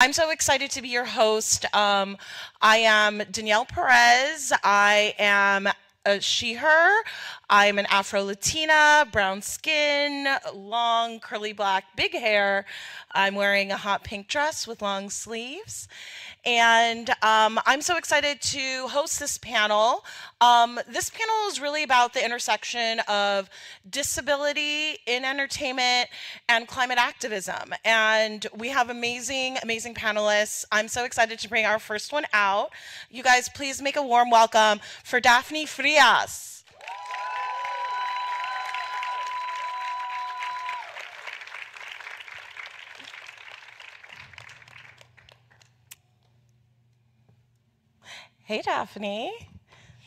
I'm so excited to be your host. Um, I am Danielle Perez. I am a she, her. I'm an Afro Latina, brown skin, long, curly black, big hair. I'm wearing a hot pink dress with long sleeves. And um, I'm so excited to host this panel. Um, this panel is really about the intersection of disability in entertainment and climate activism. And we have amazing, amazing panelists. I'm so excited to bring our first one out. You guys, please make a warm welcome for Daphne Frias. Hey, Daphne.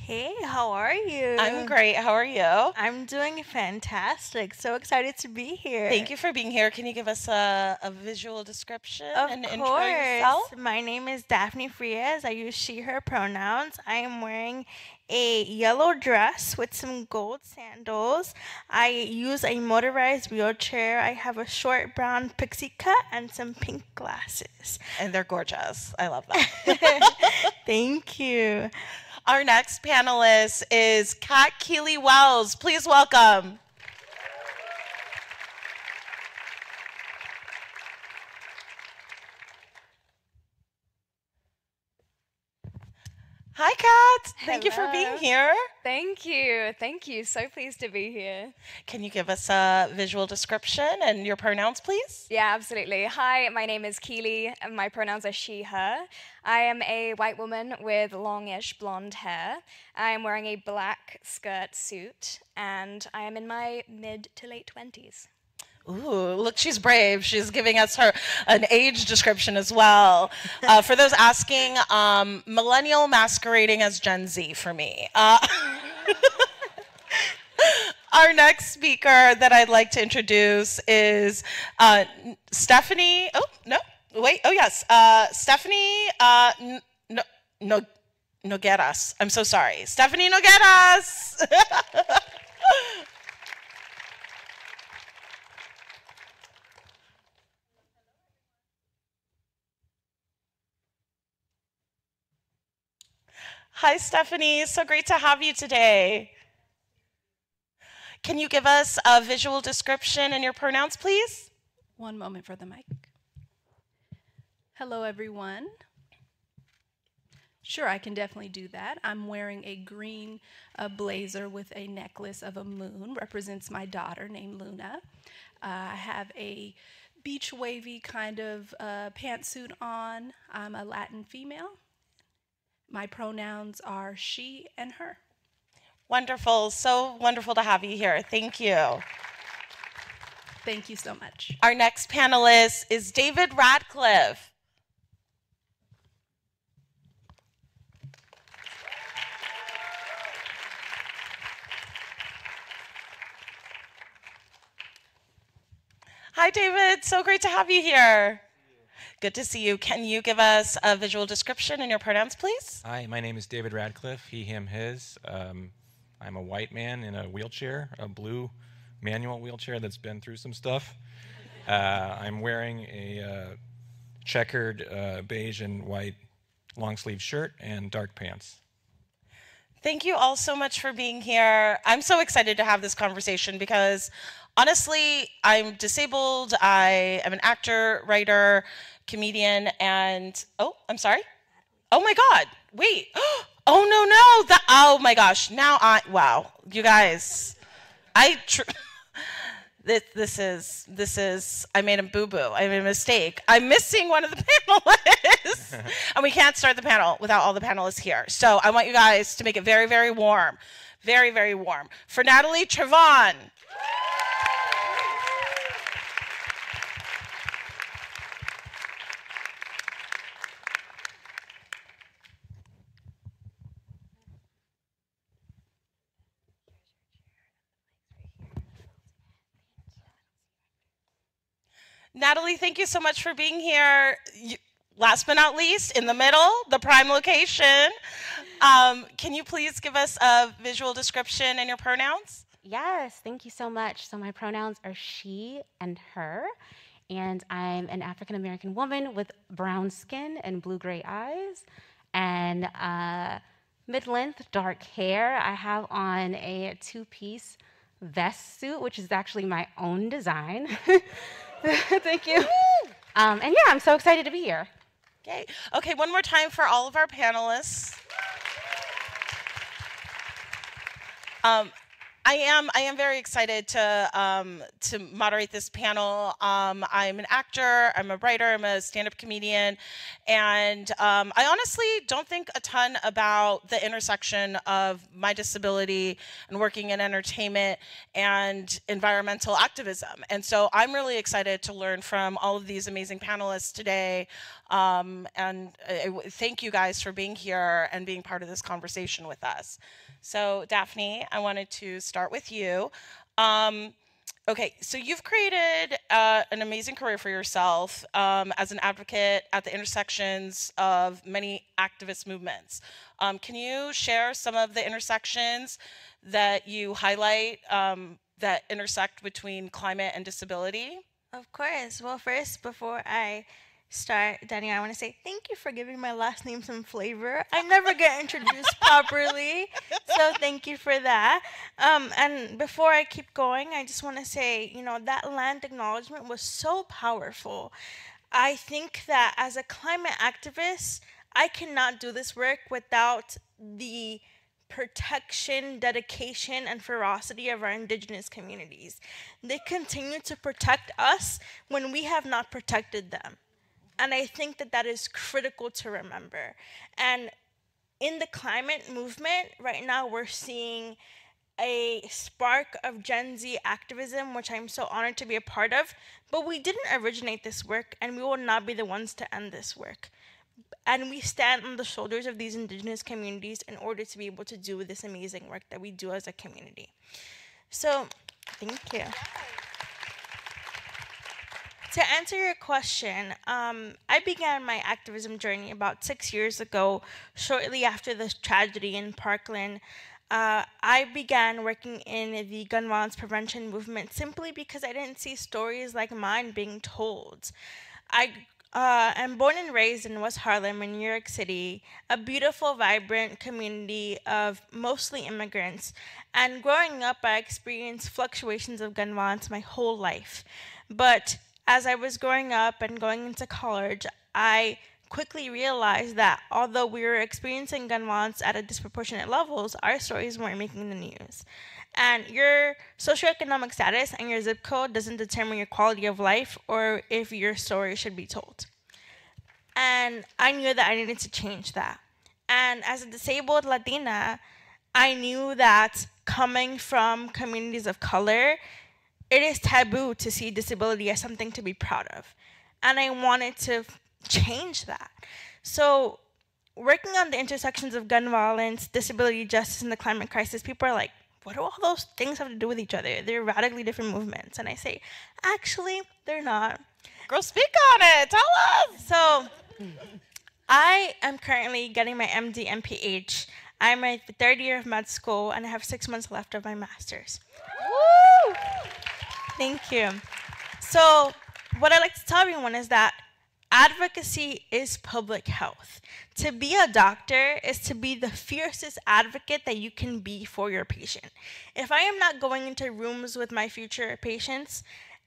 Hey, how are you? I'm great. How are you? I'm doing fantastic. So excited to be here. Thank you for being here. Can you give us a, a visual description Of and course. intro yourself? My name is Daphne Frias. I use she, her pronouns. I am wearing a yellow dress with some gold sandals. I use a motorized wheelchair. I have a short brown pixie cut and some pink glasses. And they're gorgeous. I love that. Thank you. Our next panelist is Kat Keely Wells. Please welcome. Hi, Kat. Thank you for being here. Thank you. Thank you. So pleased to be here. Can you give us a visual description and your pronouns, please? Yeah, absolutely. Hi, my name is Keely, and my pronouns are she, her. I am a white woman with longish blonde hair. I am wearing a black skirt suit, and I am in my mid to late 20s. Ooh, look, she's brave. She's giving us her an age description as well. Uh, for those asking, um, millennial masquerading as Gen Z for me. Uh, our next speaker that I'd like to introduce is uh, Stephanie. Oh no, wait. Oh yes, uh, Stephanie. Uh, no, no, Nogueras. I'm so sorry, Stephanie Nogueras. Hi, Stephanie. So great to have you today. Can you give us a visual description and your pronouns, please? One moment for the mic. Hello, everyone. Sure, I can definitely do that. I'm wearing a green uh, blazer with a necklace of a moon, represents my daughter named Luna. Uh, I have a beach wavy kind of uh, pantsuit on. I'm a Latin female. My pronouns are she and her. Wonderful. So wonderful to have you here. Thank you. Thank you so much. Our next panelist is David Radcliff. Hi, David. So great to have you here. Good to see you. Can you give us a visual description and your pronouns, please? Hi, my name is David Radcliff, he, him, his. Um, I'm a white man in a wheelchair, a blue manual wheelchair that's been through some stuff. Uh, I'm wearing a uh, checkered uh, beige and white long sleeve shirt and dark pants. Thank you all so much for being here. I'm so excited to have this conversation because honestly, I'm disabled. I am an actor, writer, comedian, and oh, I'm sorry. Oh my God, wait. Oh no, no. That, oh my gosh. Now I, wow, you guys, I, tr- this, this is, this is, I made a boo boo. I made a mistake. I'm missing one of the panelists. and we can't start the panel without all the panelists here. So I want you guys to make it very, very warm. Very, very warm. For Natalie Trevonne. Natalie, thank you so much for being here. Last but not least, in the middle, the prime location. Um, can you please give us a visual description and your pronouns? Yes, thank you so much. So my pronouns are she and her, and I'm an African American woman with brown skin and blue gray eyes, and uh, mid length dark hair. I have on a two piece vest suit, which is actually my own design. Thank you. Um, and yeah, I'm so excited to be here. Okay. Okay, one more time for all of our panelists. Um, I am. I am very excited to um, to moderate this panel. Um, I'm an actor. I'm a writer. I'm a stand-up comedian, and um, I honestly don't think a ton about the intersection of my disability and working in entertainment and environmental activism. And so I'm really excited to learn from all of these amazing panelists today. Um, and uh, thank you guys for being here and being part of this conversation with us. So, Daphne, I wanted to start with you. Um, okay, so you've created uh, an amazing career for yourself um, as an advocate at the intersections of many activist movements. Um, can you share some of the intersections that you highlight um, that intersect between climate and disability? Of course. Well, first, before I start, Danny, I want to say thank you for giving my last name some flavor. I never get introduced properly, so thank you for that. Um, and before I keep going, I just want to say, you know, that land acknowledgement was so powerful. I think that as a climate activist, I cannot do this work without the protection, dedication, and ferocity of our indigenous communities. They continue to protect us when we have not protected them. And I think that that is critical to remember. And in the climate movement, right now we're seeing a spark of Gen Z activism, which I'm so honored to be a part of. But we didn't originate this work, and we will not be the ones to end this work. And we stand on the shoulders of these indigenous communities in order to be able to do this amazing work that we do as a community. So, thank you. To answer your question, um, I began my activism journey about six years ago, shortly after the tragedy in Parkland. Uh, I began working in the gun violence prevention movement simply because I didn't see stories like mine being told. I uh, am born and raised in West Harlem in New York City, a beautiful, vibrant community of mostly immigrants. And growing up, I experienced fluctuations of gun violence my whole life. But as I was growing up and going into college, I quickly realized that although we were experiencing gun violence at a disproportionate levels, our stories weren't making the news. And your socioeconomic status and your zip code doesn't determine your quality of life or if your story should be told. And I knew that I needed to change that. And as a disabled Latina, I knew that coming from communities of color, it is taboo to see disability as something to be proud of. And I wanted to change that. So, working on the intersections of gun violence, disability justice, and the climate crisis, people are like, what do all those things have to do with each other? They're radically different movements. And I say, actually, they're not. Girl, speak on it. Tell us. So, I am currently getting my MD MPH. I'm in the third year of med school, and I have six months left of my master's. Thank you. So, what I like to tell everyone is that advocacy is public health. To be a doctor is to be the fiercest advocate that you can be for your patient. If I am not going into rooms with my future patients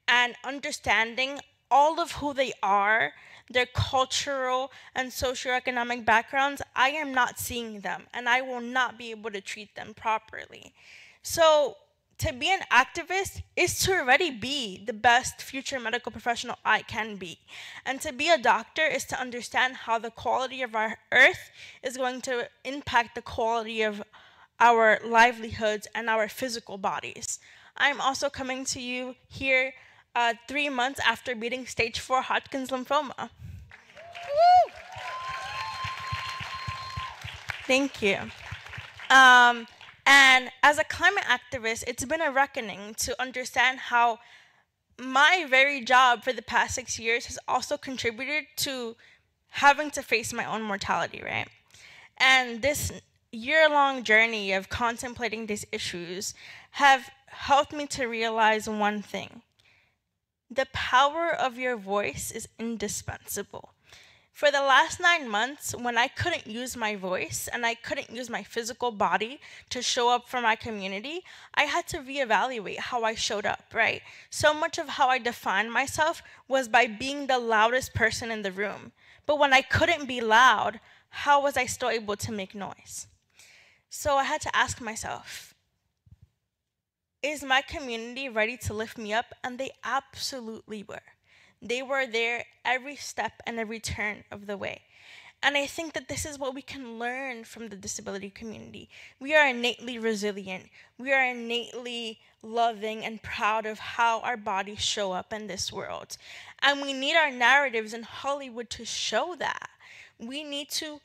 and understanding all of who they are, their cultural and socioeconomic backgrounds, I am not seeing them and I will not be able to treat them properly. So, to be an activist is to already be the best future medical professional I can be. And to be a doctor is to understand how the quality of our earth is going to impact the quality of our livelihoods and our physical bodies. I'm also coming to you here uh, three months after beating stage four Hodgkin's lymphoma. Thank you. Um, and as a climate activist, it's been a reckoning to understand how my very job for the past six years has also contributed to having to face my own mortality, right? And this year long journey of contemplating these issues have helped me to realize one thing The power of your voice is indispensable. For the last nine months, when I couldn't use my voice and I couldn't use my physical body to show up for my community, I had to reevaluate how I showed up, right? So much of how I defined myself was by being the loudest person in the room. But when I couldn't be loud, how was I still able to make noise? So I had to ask myself, is my community ready to lift me up? And they absolutely were. They were there every step and every turn of the way. And I think that this is what we can learn from the disability community. We are innately resilient. We are innately loving and proud of how our bodies show up in this world. And we need our narratives in Hollywood to show that. We need to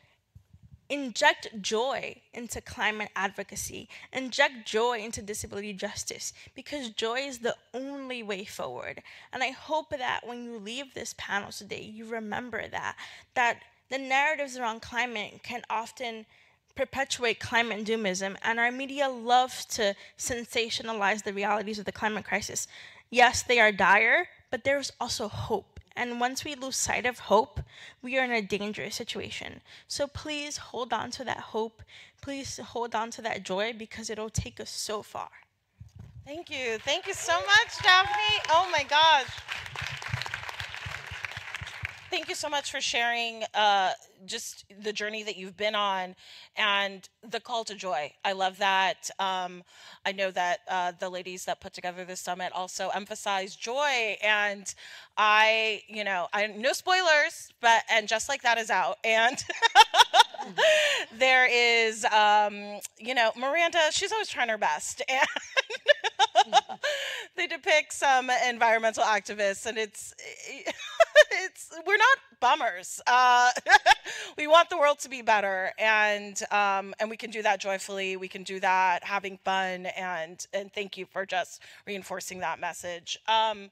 inject joy into climate advocacy, inject joy into disability justice, because joy is the only way forward. And I hope that when you leave this panel today, you remember that, that the narratives around climate can often perpetuate climate doomism, and our media loves to sensationalize the realities of the climate crisis. Yes, they are dire, but there's also hope. And once we lose sight of hope, we are in a dangerous situation. So please hold on to that hope. Please hold on to that joy because it'll take us so far. Thank you. Thank you so much, Daphne. Oh my gosh. Thank you so much for sharing uh, just the journey that you've been on and the call to joy. I love that. Um, I know that uh, the ladies that put together this summit also emphasize joy. And I, you know, I no spoilers, but and just like that is out. And there is, um, you know, Miranda. She's always trying her best, and they depict some environmental activists, and it's it's we're not bummers. Uh, we want the world to be better, and um, and we can do that joyfully. We can do that having fun, and and thank you for just reinforcing that message. Um,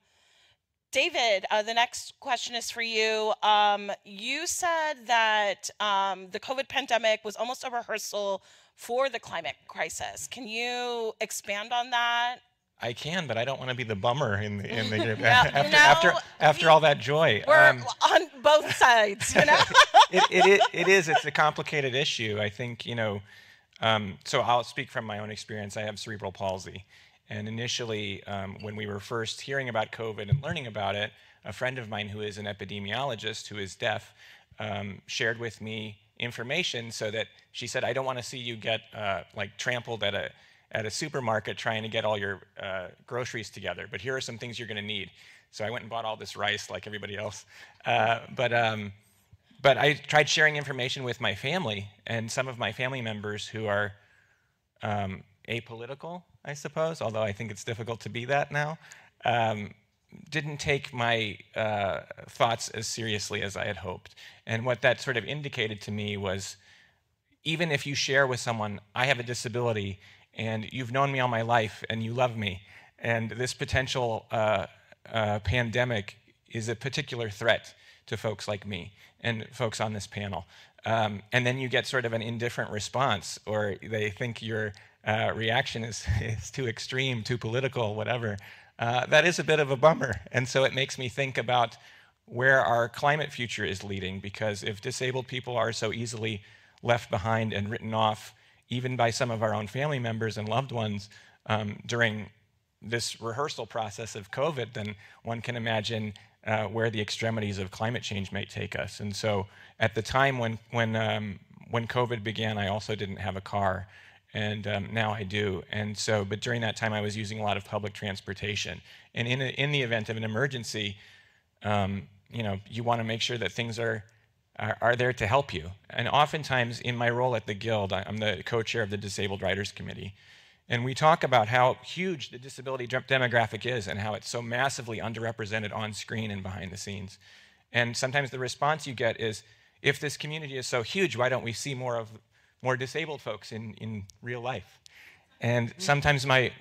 David, uh, the next question is for you. Um, you said that um, the COVID pandemic was almost a rehearsal for the climate crisis. Can you expand on that? I can, but I don't want to be the bummer in the in the group Yeah, after after after all that joy. We're Um, on both sides, you know. it, it, it, it is. It's a complicated issue. I think, you know, um, so I'll speak from my own experience. I have cerebral palsy. And initially, um, when we were first hearing about COVID and learning about it, a friend of mine who is an epidemiologist who is deaf um, shared with me information so that she said, I don't want to see you get uh, like trampled at a, at a supermarket trying to get all your uh, groceries together, but here are some things you're going to need. So I went and bought all this rice like everybody else. Uh, but um, but I tried sharing information with my family and some of my family members who are um, apolitical, I suppose, although I think it's difficult to be that now, um, didn't take my uh, thoughts as seriously as I had hoped. And what that sort of indicated to me was even if you share with someone, I have a disability and you've known me all my life and you love me, and this potential uh, uh, pandemic is a particular threat to folks like me and folks on this panel. Um, and then you get sort of an indifferent response, or they think your uh, reaction is, is too extreme, too political, whatever. Uh, that is a bit of a bummer. And so it makes me think about where our climate future is leading, because if disabled people are so easily left behind and written off, even by some of our own family members and loved ones um, during this rehearsal process of COVID, then one can imagine uh, where the extremities of climate change might take us. And so, at the time when when um, when COVID began, I also didn't have a car, and um, now I do. And so, but during that time, I was using a lot of public transportation. And in a, in the event of an emergency, um, you know, you want to make sure that things are, are are there to help you. And oftentimes, in my role at the Guild, I'm the co-chair of the Disabled Writers Committee. And we talk about how huge the disability demographic is and how it's so massively underrepresented on screen and behind the scenes. And sometimes the response you get is, if this community is so huge, why don't we see more of more disabled folks in, in real life? And sometimes my,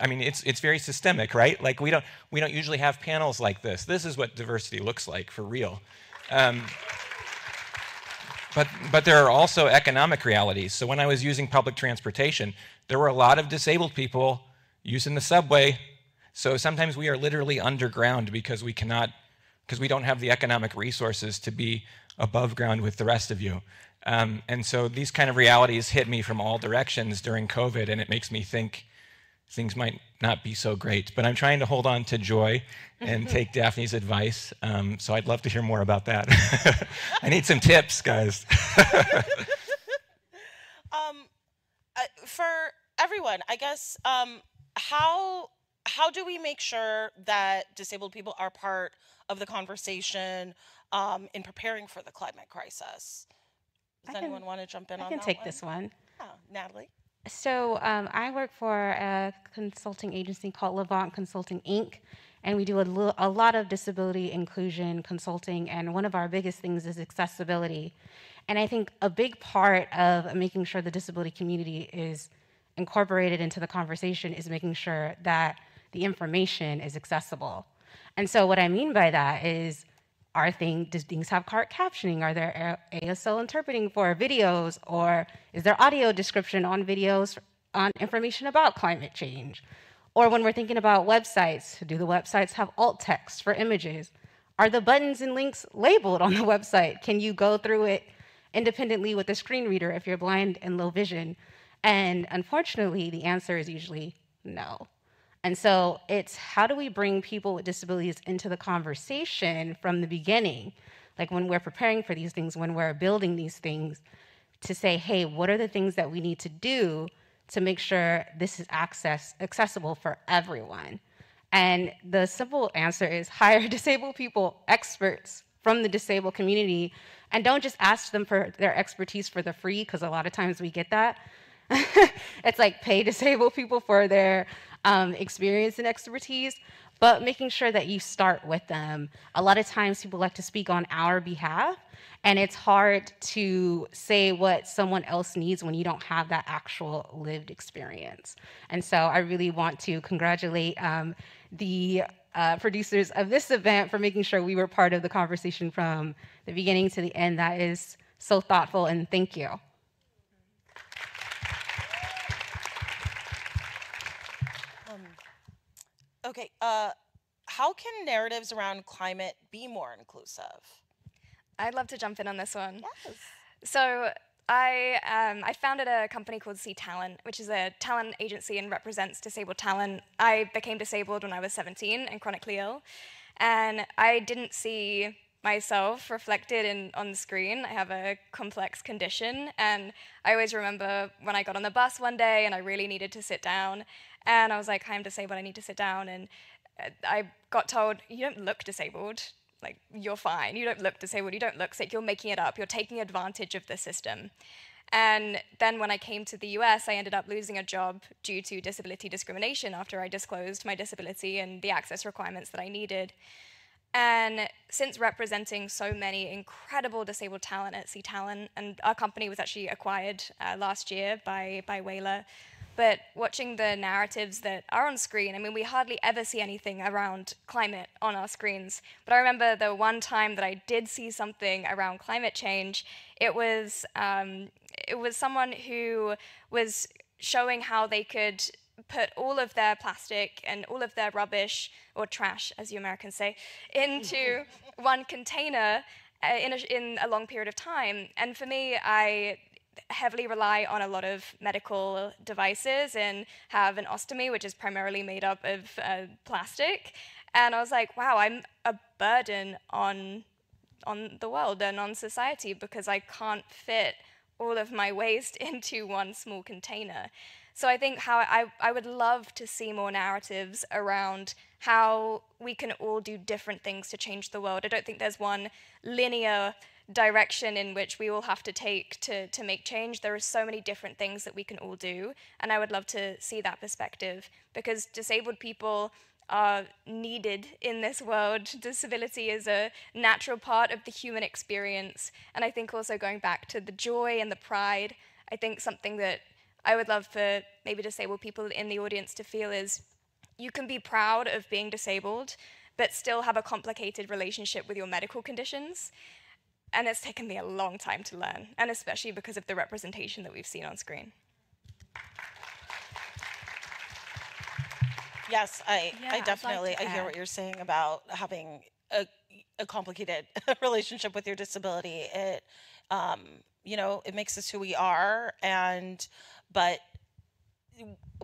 I mean, it's, it's very systemic, right? Like we don't, we don't usually have panels like this. This is what diversity looks like for real. Um, but, but there are also economic realities. So when I was using public transportation, there were a lot of disabled people using the subway, So sometimes we are literally underground because we cannot, because we don't have the economic resources to be above ground with the rest of you. Um, and so these kind of realities hit me from all directions during COVID, and it makes me think things might not be so great. But I'm trying to hold on to joy and take Daphne's advice. Um, so I'd love to hear more about that. I need some tips, guys. um, uh, for everyone, I guess, um, how how do we make sure that disabled people are part of the conversation um, in preparing for the climate crisis? Does I anyone can- want to jump in I on that? I can take one? this one. Yeah, Natalie. So um, I work for a consulting agency called Lavant Consulting Inc., and we do a, lo- a lot of disability inclusion consulting. And one of our biggest things is accessibility. And I think a big part of making sure the disability community is incorporated into the conversation is making sure that the information is accessible. And so what I mean by that is are things do things have cart captioning? Are there asl interpreting for videos? Or is there audio description on videos on information about climate change? Or when we're thinking about websites do the websites have alt text for images? Are the buttons and links labeled on the website? Can you go through it independently with a screen reader if you're blind and low vision? And unfortunately the answer is usually no and so it's how do we bring people with disabilities into the conversation from the beginning? Like when we're preparing for these things, when we're building these things, to say, hey, what are the things that we need to do to make sure this is access accessible for everyone? And the simple answer is hire disabled people, experts from the disabled community, and don't just ask them for their expertise for the free, because a lot of times we get that. it's like pay disabled people for their um, experience and expertise, but making sure that you start with them. A lot of times people like to speak on our behalf, and it's hard to say what someone else needs when you don't have that actual lived experience. And so I really want to congratulate um, the uh, producers of this event for making sure we were part of the conversation from the beginning to the end. That is so thoughtful, and thank you. Okay, uh, how can narratives around climate be more inclusive? I'd love to jump in on this one. Yes. So I um, I founded a company called C Talent, which is a talent agency and represents disabled talent. I became disabled when I was 17 and chronically ill, and I didn't see myself reflected in on the screen. I have a complex condition, and I always remember when I got on the bus one day and I really needed to sit down, and I was like, "I'm disabled. I need to sit down." And uh, I got told, "You don't look disabled." like you're fine you don't look disabled you don't look sick you're making it up you're taking advantage of the system and then when i came to the us i ended up losing a job due to disability discrimination after i disclosed my disability and the access requirements that i needed and since representing so many incredible disabled talent at C Talent, and our company was actually acquired uh, last year by by Whalar, but watching the narratives that are on screen, I mean, we hardly ever see anything around climate on our screens. But I remember the one time that I did see something around climate change. It was um, it was someone who was showing how they could put all of their plastic and all of their rubbish or trash, as you Americans say, into one container uh, in a, in a long period of time. And for me, I heavily rely on a lot of medical devices and have an ostomy, which is primarily made up of uh, plastic. And I was like, wow, I'm a burden on on the world and on society because I can't fit all of my waste into one small container. So I think how I, I would love to see more narratives around how we can all do different things to change the world. I don't think there's one linear direction in which we all have to take to, to make change. There are so many different things that we can all do, and I would love to see that perspective because disabled people are needed in this world. Disability is a natural part of the human experience, and I think also going back to the joy and the pride, I think something that I would love for maybe disabled people in the audience to feel is you can be proud of being disabled, but still have a complicated relationship with your medical conditions. And it's taken me a long time to learn, and especially because of the representation that we've seen on screen. Yes, I, Yeah, I like definitely I hear what you're saying about having a, a complicated relationship with your disability. It, um, you know, it makes us who we are, and but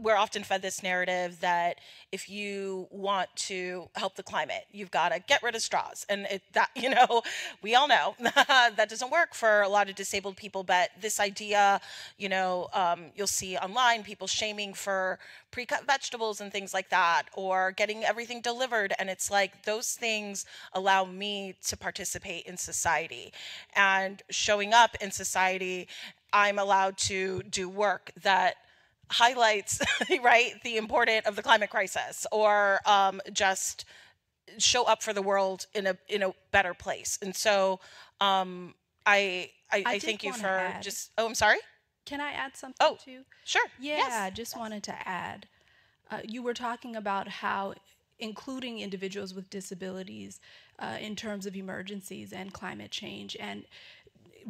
we're often fed this narrative that if you want to help the climate, you've got to get rid of straws, and it, that you know, we all know that doesn't work for a lot of disabled people. But this idea, you know, um, you'll see online people shaming for pre-cut vegetables and things like that, or getting everything delivered, and it's like those things allow me to participate in society, and showing up in society, I'm allowed to do work that highlights right the importance of the climate crisis or um, just show up for the world in a in a better place and so um, I, I I I thank you for add- just oh I'm sorry Can I add something Oh, too? sure Yeah, Yes. I just wanted to add. Uh, you were talking about how including individuals with disabilities uh, in terms of emergencies and climate change. And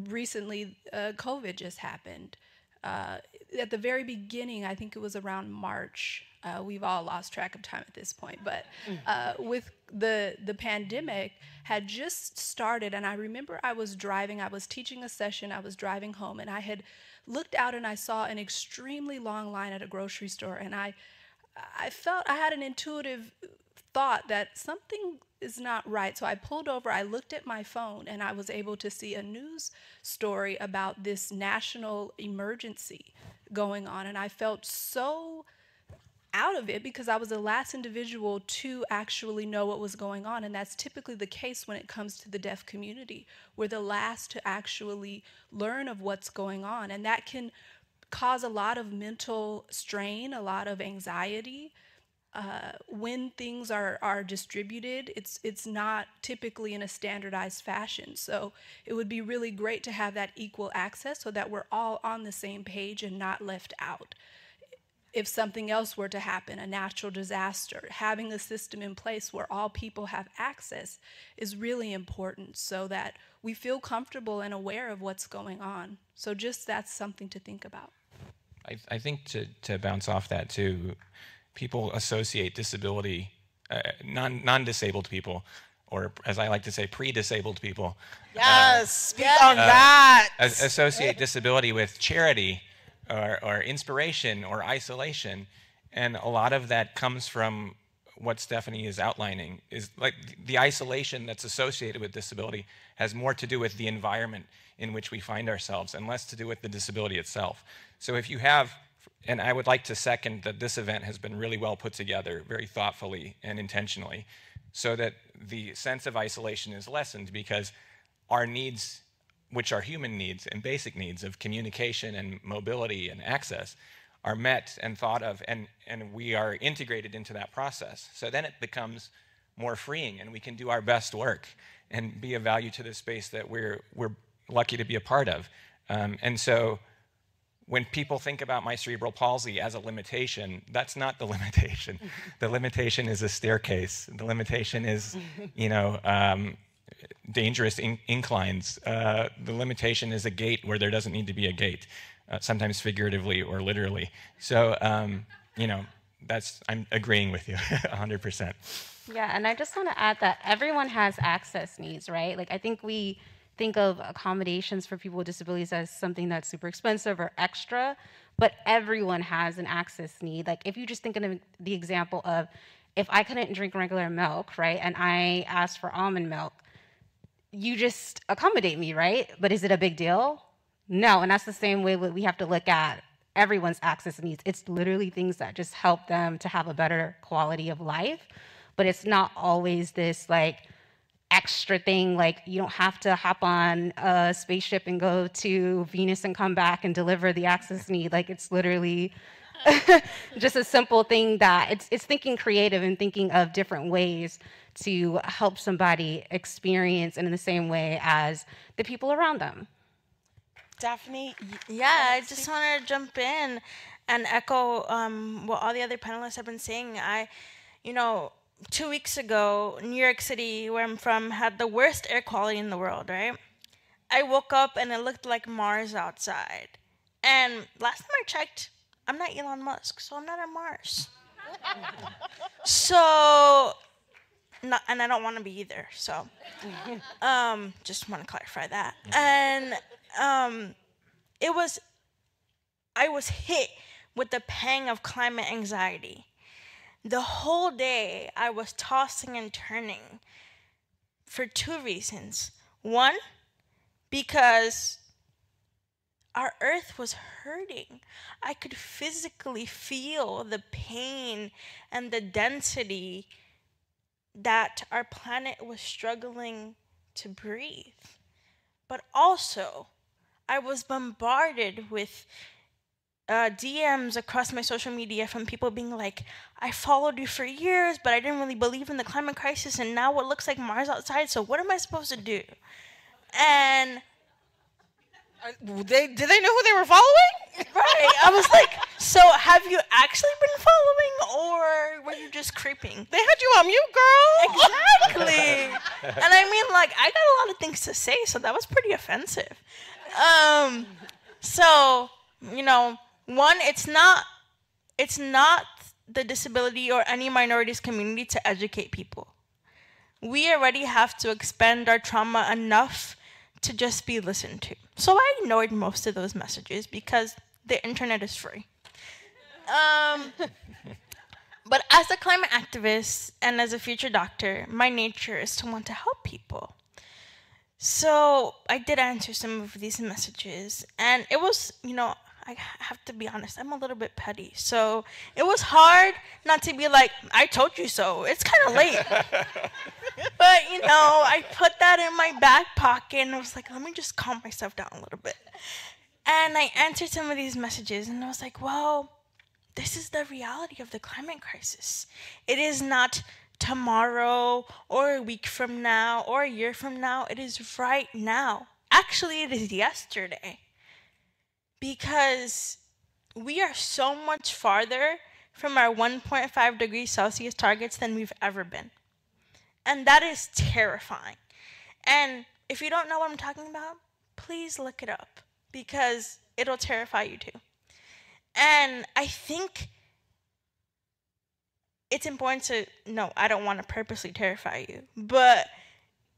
recently, uh, COVID just happened. Uh, at the very beginning, I think it was around March. Uh, we've all lost track of time at this point, but uh, with the the pandemic had just started, and I remember I was driving. I was teaching a session. I was driving home, and I had looked out and I saw an extremely long line at a grocery store, and I I felt I had an intuitive thought that something is not right. So I pulled over, I looked at my phone, and I was able to see a news story about this national emergency going on. And I felt so out of it because I was the last individual to actually know what was going on. And that's typically the case when it comes to the deaf community. We're the last to actually learn of what's going on. And that can cause a lot of mental strain, a lot of anxiety. Uh, when things are, are distributed, it's, it's not typically in a standardized fashion. So it would be really great to have that equal access so that we're all on the same page and not left out if something else were to happen, a natural disaster, having a system in place where all people have access is really important so that we feel comfortable and aware of what's going on. So, just that's something to think about. I, I think to, to bounce off that too, people associate disability, uh, non disabled people, or as I like to say, pre disabled people, yes speak on that as, associate disability with charity or, or inspiration or isolation. And a lot of that comes from what Stephanie is outlining is like the isolation that's associated with disability has more to do with the environment in which we find ourselves and less to do with the disability itself. So if you have, and I would like to second that this event has been really well put together, very thoughtfully and intentionally, so that the sense of isolation is lessened because our needs which are human needs and basic needs of communication and mobility and access, are met and thought of, and, and we are integrated into that process. So then it becomes more freeing, and we can do our best work and be of value to the space that we're, we're lucky to be a part of. Um, and so when people think about my cerebral palsy as a limitation, that's not the limitation. the limitation is a staircase. The limitation is, you know, um, dangerous in- inclines. Uh, the limitation is a gate where there doesn't need to be a gate, uh, sometimes figuratively or literally. So, um, you know, that's I'm agreeing with you 100%. Yeah, and I just want to add that everyone has access needs, right? Like, I think we think of accommodations for people with disabilities as something that's super expensive or extra, but everyone has an access need. Like, if you just think of the example of if I couldn't drink regular milk, right, and I asked for almond milk, you just accommodate me, right? But is it a big deal? No, and that's the same way we have to look at everyone's access needs. It's literally things that just help them to have a better quality of life, but it's not always this like extra thing like you don't have to hop on a spaceship and go to Venus and come back and deliver the access need. Like it's literally just a simple thing that it's it's thinking creative and thinking of different ways to help somebody experience and in the same way as the people around them. Daphne Yeah, I just want to jump in and echo um, what all the other panelists have been saying. I, you know, two weeks ago, New York City, where I'm from, had the worst air quality in the world, right? I woke up and it looked like Mars outside. And last time I checked, I'm not Elon Musk, so I'm not on Mars. so, not, and I don't want to be either. So, um, just want to clarify that. And um, it was, I was hit with the pang of climate anxiety. The whole day, I was tossing and turning for two reasons. One, because our earth was hurting. I could physically feel the pain and the density that our planet was struggling to breathe. But also, I was bombarded with uh, DMs across my social media from people being like, I followed you for years, but I didn't really believe in the climate crisis, and now it looks like Mars outside, so what am I supposed to do? And They did they know who they were following? Right. I was like, so have you actually been following or were you just creeping? They had you on mute, girl. Exactly. and I mean like I got a lot of things to say, so that was pretty offensive. Um so, you know, one, it's not it's not the disability or any minorities community to educate people. We already have to expend our trauma enough to just be listened to. So I ignored most of those messages because the internet is free. Um, but as a climate activist and as a future doctor, my nature is to want to help people. So I did answer some of these messages, and it was, you know, I have to be honest, I'm a little bit petty. So it was hard not to be like, I told you so. It's kind of late. but, you know, I put that in my back pocket and I was like, let me just calm myself down a little bit. And I answered some of these messages and I was like, well, this is the reality of the climate crisis. It is not tomorrow or a week from now or a year from now. It is right now. Actually, it is yesterday because we are so much farther from our 1.5 degrees Celsius targets than we've ever been. And that is terrifying. And if you don't know what I'm talking about, please look it up because it'll terrify you too. And I think it's important to no, I don't want to purposely terrify you, but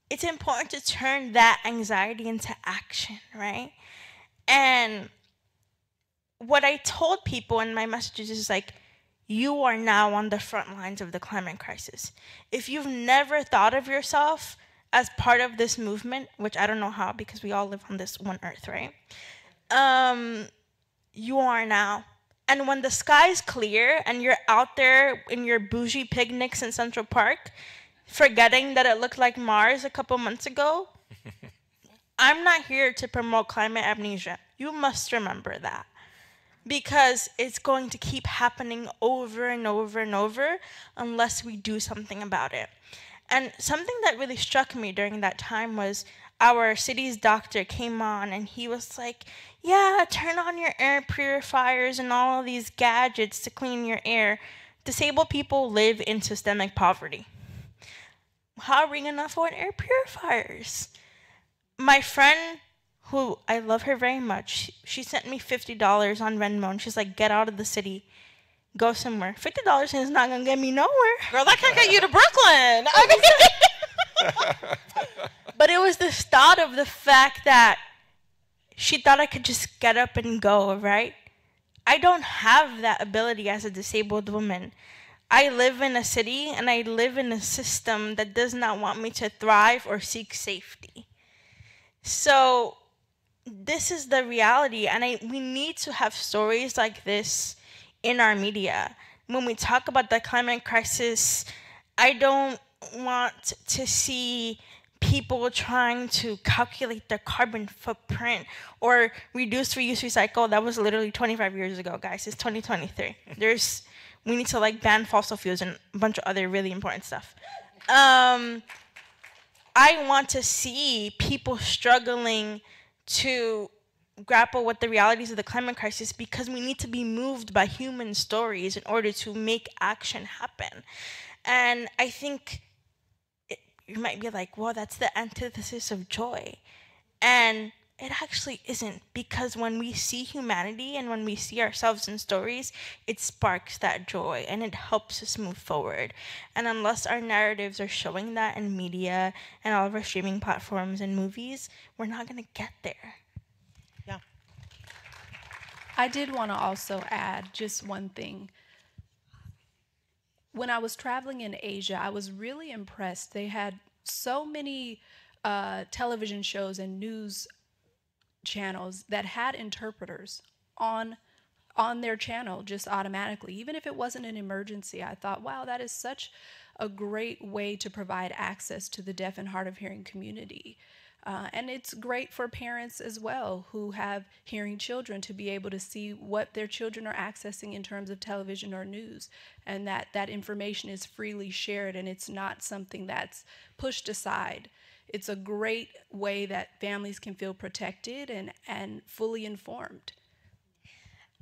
it's important to turn that anxiety into action, right? And what I told people in my messages is like, you are now on the front lines of the climate crisis. If you've never thought of yourself as part of this movement, which I don't know how because we all live on this one earth, right? Um, you are now. And when the sky's clear and you're out there in your bougie picnics in Central Park, forgetting that it looked like Mars a couple months ago, I'm not here to promote climate amnesia. You must remember that because it's going to keep happening over and over and over unless we do something about it. And something that really struck me during that time was our city's doctor came on and he was like, Yeah, turn on your air purifiers and all of these gadgets to clean your air. Disabled people live in systemic poverty. How are we going to afford air purifiers? My friend who I love her very much. She, sent me $50 on Venmo and she's like, get out of the city. Go somewhere. $50 is not going to get me nowhere. Girl, that can't get you to Brooklyn. but it was the thought of the fact that she thought I could just get up and go, right? I don't have that ability as a disabled woman. I live in a city and I live in a system that does not want me to thrive or seek safety. So this is the reality and I, we need to have stories like this in our media. When we talk about the climate crisis i don't want to see people trying to calculate their carbon footprint or reduce reuse recycle. That was literally 25 years ago guys. It's 2023 there's we need to like ban fossil fuels and a bunch of other really important stuff. Um, i want to see people struggling to grapple with the realities of the climate crisis because we need to be moved by human stories in order to make action happen. And I think it, you might be like, well, that's the antithesis of joy. And it actually isn't because when we see humanity and when we see ourselves in stories, it sparks that joy and it helps us move forward. And unless our narratives are showing that in media and all of our streaming platforms and movies, we're not going to get there. Yeah. I did want to also add just one thing. When I was traveling in Asia, I was really impressed. They had so many uh, television shows and news channels that had interpreters on on their channel just automatically. Even if it wasn't an emergency i thought wow that is such a great way to provide access to the deaf and hard of hearing community. Uh, and it's great for parents as well who have hearing children to be able to see what their children are accessing in terms of television or news and that that information is freely shared and it's not something that's pushed aside it's a great way that families can feel protected and, and fully informed.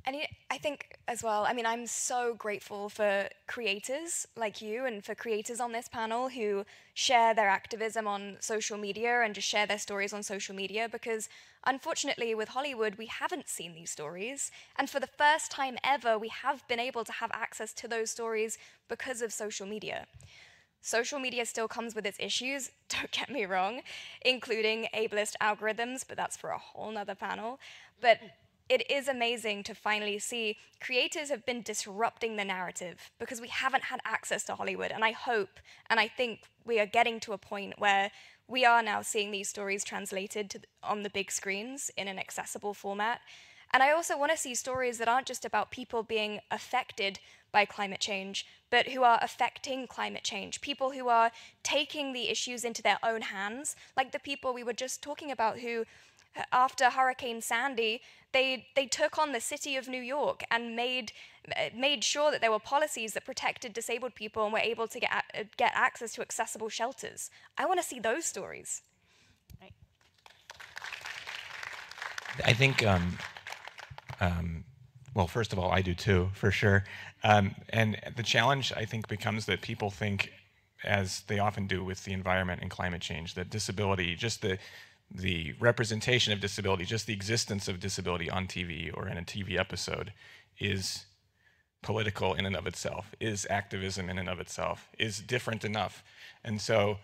And I think as well, I mean, I'm so grateful for creators like you and for creators on this panel who share their activism on social media and just share their stories on social media because unfortunately, with Hollywood, we haven't seen these stories. And for the first time ever, we have been able to have access to those stories because of social media. Social media still comes with its issues, don't get me wrong, including ableist algorithms, but that's for a whole nother panel. But it is amazing to finally see creators have been disrupting the narrative because we haven't had access to Hollywood. And I hope and I think we are getting to a point where we are now seeing these stories translated to, on the big screens in an accessible format. And I also want to see stories that aren't just about people being affected by climate change, but who are affecting climate change, people who are taking the issues into their own hands, like the people we were just talking about who after Hurricane Sandy, they, they took on the city of New York and made, made sure that there were policies that protected disabled people and were able to get, get access to accessible shelters. I want to see those stories. I think um, um, well, first of all, I do too, for sure. Um, and the challenge, I think, becomes that people think, as they often do with the environment and climate change, that disability, just the the representation of disability, just the existence of disability on TV or in a TV episode, is political in and of itself, is activism in and of itself, is different enough. And so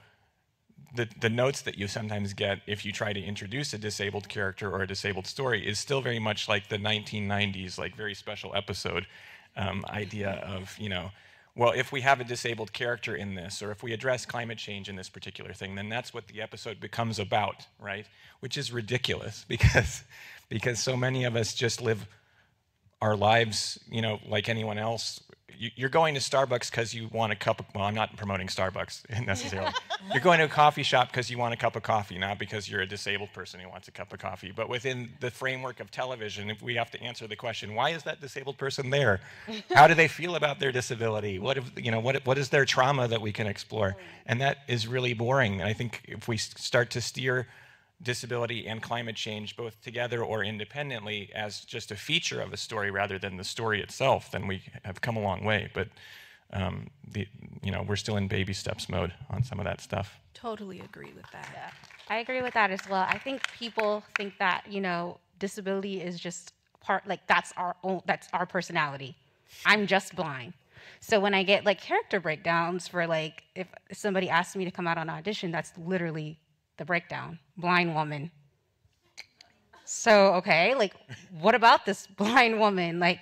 the, the notes that you sometimes get if you try to introduce a disabled character or a disabled story is still very much like the 1990s, like very special episode um, idea of, you know, well, if we have a disabled character in this, or if we address climate change in this particular thing, then that's what the episode becomes about, right? Which is ridiculous because, because so many of us just live our lives, you know, like anyone else. You're going to Starbucks because you want a cup of, well, I'm not promoting Starbucks necessarily. you're going to a coffee shop because you want a cup of coffee, not because you're a disabled person who wants a cup of coffee. But within the framework of television, if we have to answer the question, why is that disabled person there? How do they feel about their disability? What, if, you know, what, what is their trauma that we can explore? And that is really boring. And I think if we start to steer disability and climate change both together or independently as just a feature of a story rather than the story itself, then we have come a long way. But um, the, you know, we're still in baby steps mode on some of that stuff. Totally agree with that. Yeah, I agree with that as well. I think people think that you know disability is just part like that's our own that's our personality. I'm just blind. So when I get like character breakdowns for like if somebody asks me to come out on audition, that's literally the breakdown blind woman. So, okay, like, what about this blind woman? Like,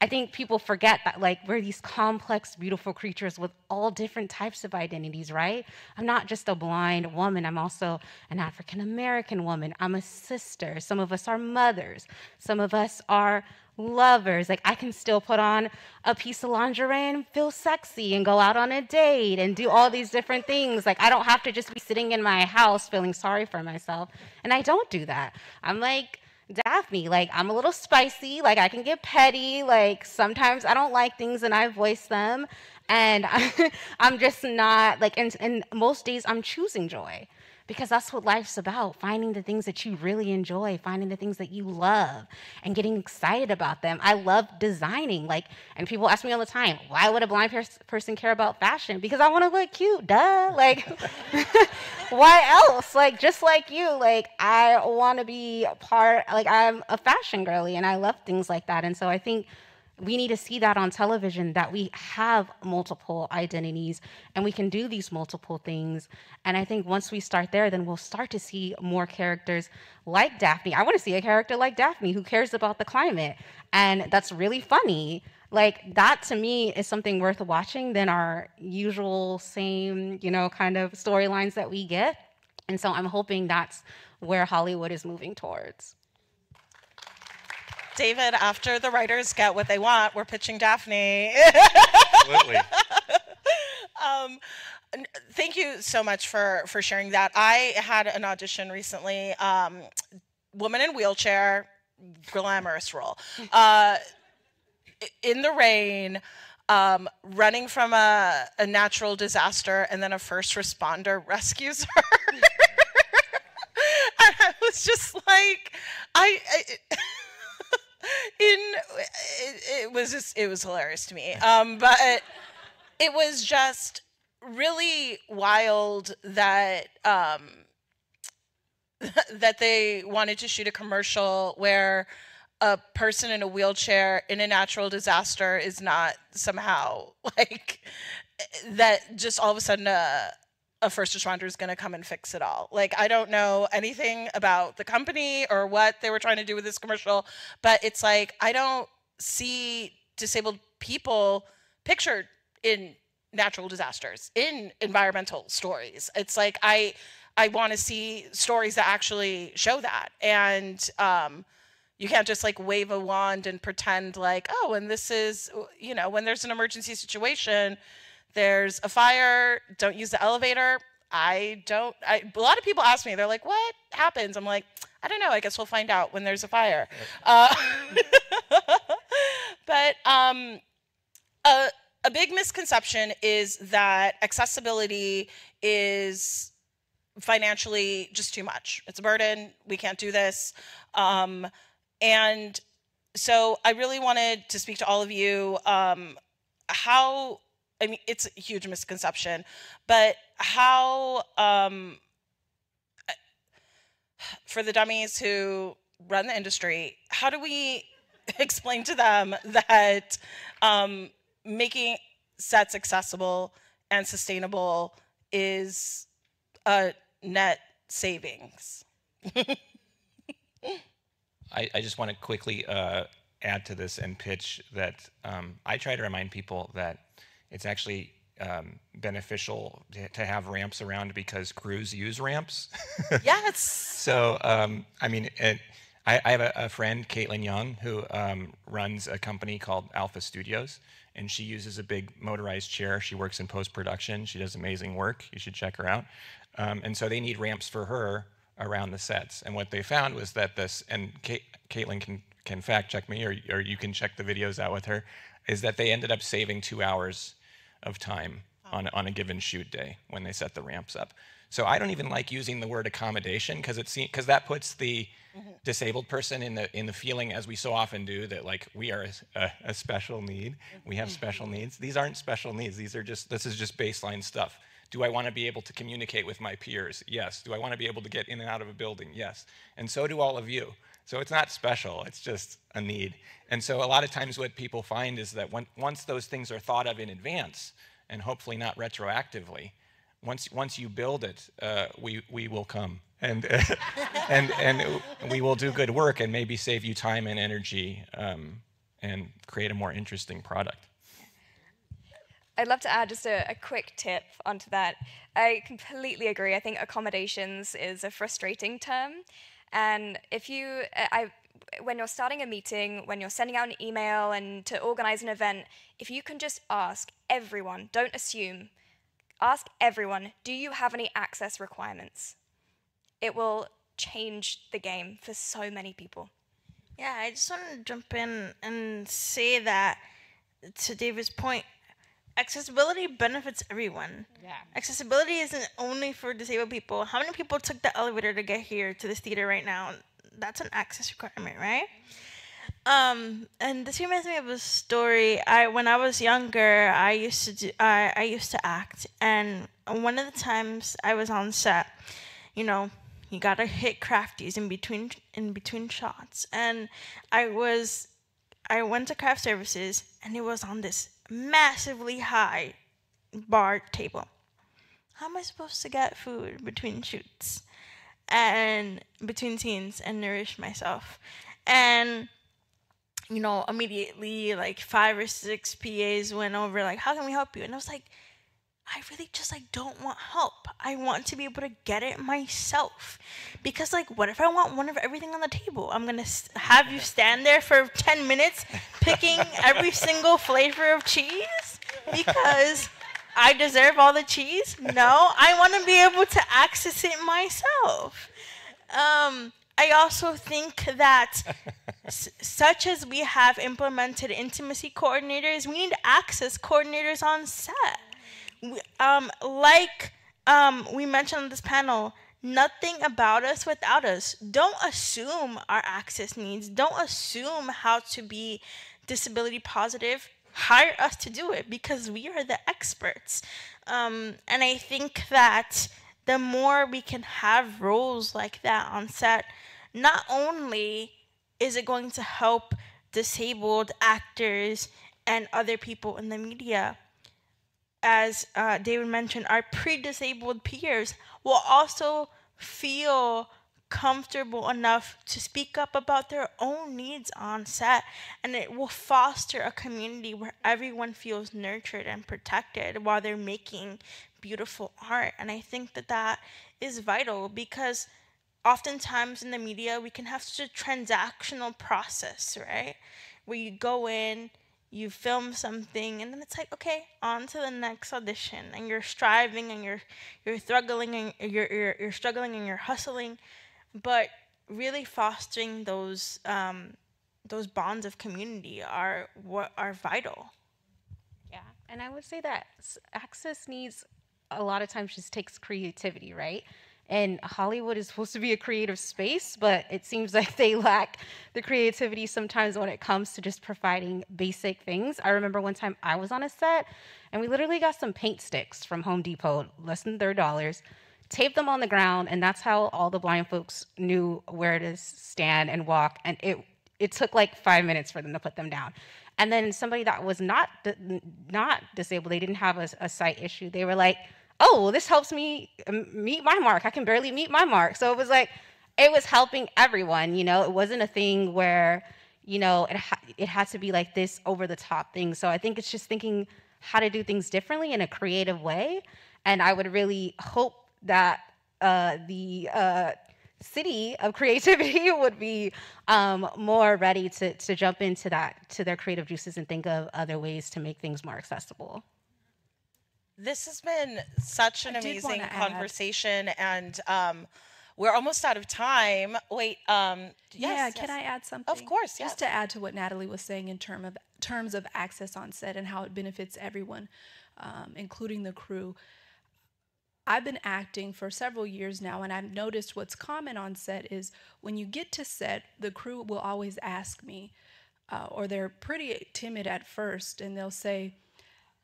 I think people forget that, like, we're these complex, beautiful creatures with all different types of identities, right? I'm not just a blind woman, I'm also an African American woman. I'm a sister. Some of us are mothers. Some of us are lovers. Like I can still put on a piece of lingerie and feel sexy and go out on a date and do all these different things. Like I don't have to just be sitting in my house feeling sorry for myself. And I don't do that. I'm like Daphne, like I'm a little spicy, like I can get petty, like sometimes I don't like things and I voice them. And I'm just not like and, and most days I'm choosing joy because that's what life's about finding the things that you really enjoy, finding the things that you love, and getting excited about them. I love designing. Like, and people ask me all the time, why would a blind pers- person care about fashion? Because I want to look cute, duh. Like, why else? Like, just like you, like, I want to be part, like, I'm a fashion girly and I love things like that. And so I think we need to see that on television that we have multiple identities and we can do these multiple things. And I think once we start there, then we'll start to see more characters like Daphne. I want to see a character like Daphne who cares about the climate. And that's really funny. Like that to me is something worth watching than our usual same, you know, kind of storylines that we get. And so I'm hoping that's where Hollywood is moving towards. David, after the writers get what they want, we're pitching Daphne. Absolutely. um, thank you so much for for sharing that. I had an audition recently, um, woman in wheelchair, glamorous role, uh, in the rain. Um, running from a, a natural disaster and then a first responder rescues her. and I was just like, I, I in it, it, was just it was hilarious to me. Um, but it was just really wild that um, that they wanted to shoot a commercial where a person in a wheelchair in a natural disaster is not somehow like that just all of a sudden a, a first responder is going to come and fix it all. Like, I don't know anything about the company or what they were trying to do with this commercial, but it's like, I don't see disabled people pictured in natural disasters, in environmental stories. It's like, I, I want to see stories that actually show that. And, um, you can't just like wave a wand and pretend like, oh, and this is, you know, when there's an emergency situation, there's a fire, don't use the elevator. I don't, I, a lot of people ask me, they're like, what happens? I'm like, I don't know. I guess we'll find out when there's a fire. Uh, but um, a, a big misconception is that accessibility is financially just too much. It's a burden. We can't do this. Um, and so I really wanted to speak to all of you um, how I mean, it's a huge misconception, but how, um, for the dummies who run the industry, how do we explain to them that um, making sets accessible and sustainable is a net savings? I, I, just want to quickly uh, add to this and pitch that um, I try to remind people that it's actually um, beneficial to, to, have ramps around because crews use ramps. yes. So, um, I mean, it, I, I, have a, a, friend, Caitlin Young, who um, runs a company called Alpha Studios, and she uses a big motorized chair. She works in post production. She does amazing work. You should check her out. Um, and so they need ramps for her around the sets. And what they found was that this, and Kate, Caitlin can, can fact check me, or, or you can check the videos out with her, is that they ended up saving two hours of time on, on a given shoot day when they set the ramps up. So I don't even like using the word accommodation because it because that puts the mm-hmm. disabled person in the in the feeling as we so often do that like we are a, a, a special need, we have special needs. These aren't special needs. These are just this is just baseline stuff. Do I want to be able to communicate with my peers? Yes. Do I want to be able to get in and out of a building? Yes. And so do all of you. So it's not special, it's just a need. And so a lot of times what people find is that when, once those things are thought of in advance, and hopefully not retroactively, once, once you build it, uh, we, we will come. And, and, and we will do good work and maybe save you time and energy um, and create a more interesting product. I'd love to add just a, a, quick tip onto that. I completely agree. I think accommodations is a frustrating term. And if you, uh, I, when you're starting a meeting, when you're sending out an email and to organize an event, if you can just ask everyone, don't assume, ask everyone, do you have any access requirements? It will change the game for so many people. Yeah, I just want to jump in and say that to David's point, accessibility benefits everyone. Yeah. Accessibility isn't only for disabled people. How many people took the elevator to get here to this theater right now? That's an access requirement, right? Um, and this reminds me of a story. I when I was younger, I used to do I, I used to act, and one of the times I was on set, you know, you gotta hit crafties in between in between shots, and I was I went to craft services, and it was on this massively high bar table. How am I supposed to get food between shoots and between scenes and nourish myself? And you know, immediately like five or six PAs went over like, "How can we help you?" And I was like, I really just like don't want help. I want to be able to get it myself. Because like what if I want one of everything on the table? I'm going to have you stand there for 10 minutes picking every single flavor of cheese because I deserve all the cheese? No, I want to be able to access it myself. Um I also think that, s- such as we have implemented intimacy coordinators, we need access coordinators on set. Um, like um, we mentioned on this panel, nothing about us without us. Don't assume our access needs. Don't assume how to be disability positive. Hire us to do it because we are the experts. Um, and I think that the more we can have roles like that on set, not only is it going to help disabled actors and other people in the media, as uh, David mentioned, our pre disabled peers will also feel comfortable enough to speak up about their own needs on set and it will foster a community where everyone feels nurtured and protected while they're making beautiful art. And i think that that is vital because oftentimes in the media we can have such a transactional process right? Where you go in you film something and then it's like okay on to the next audition and you're striving and you're you're struggling and you're you're, you're struggling and you're hustling but really fostering those um, those bonds of community are what are vital Yeah, and I would say that access needs a lot of times just takes creativity, right? And Hollywood is supposed to be a creative space, but it seems like they lack the creativity sometimes when it comes to just providing basic things. I remember one time I was on a set and we literally got some paint sticks from Home Depot, less than $30, taped them on the ground, and that's how all the blind folks knew where to stand and walk. And it it took like five minutes for them to put them down. And then somebody that was not not disabled, they didn't have a, a sight issue. They were like, "Oh, well, this helps me meet my mark. I can barely meet my mark." So it was like, it was helping everyone. You know, it wasn't a thing where, you know, it ha- it had to be like this over the top thing. So I think it's just thinking how to do things differently in a creative way. And I would really hope that uh, the uh, city of creativity would be um, more ready to, to jump into that to their creative juices and think of other ways to make things more accessible This has been such an I amazing wanna add- conversation, and um, we're almost out of time. Wait, um, yeah, yes, can yes. I add something? Of course, yes. Just to add to what Natalie was saying in term of terms of access on set and how it benefits everyone, um, including the crew. I've been acting for several years now, and I've noticed what's common on set is when you get to set, the crew will always ask me, uh, or they're pretty timid at first, and they'll say,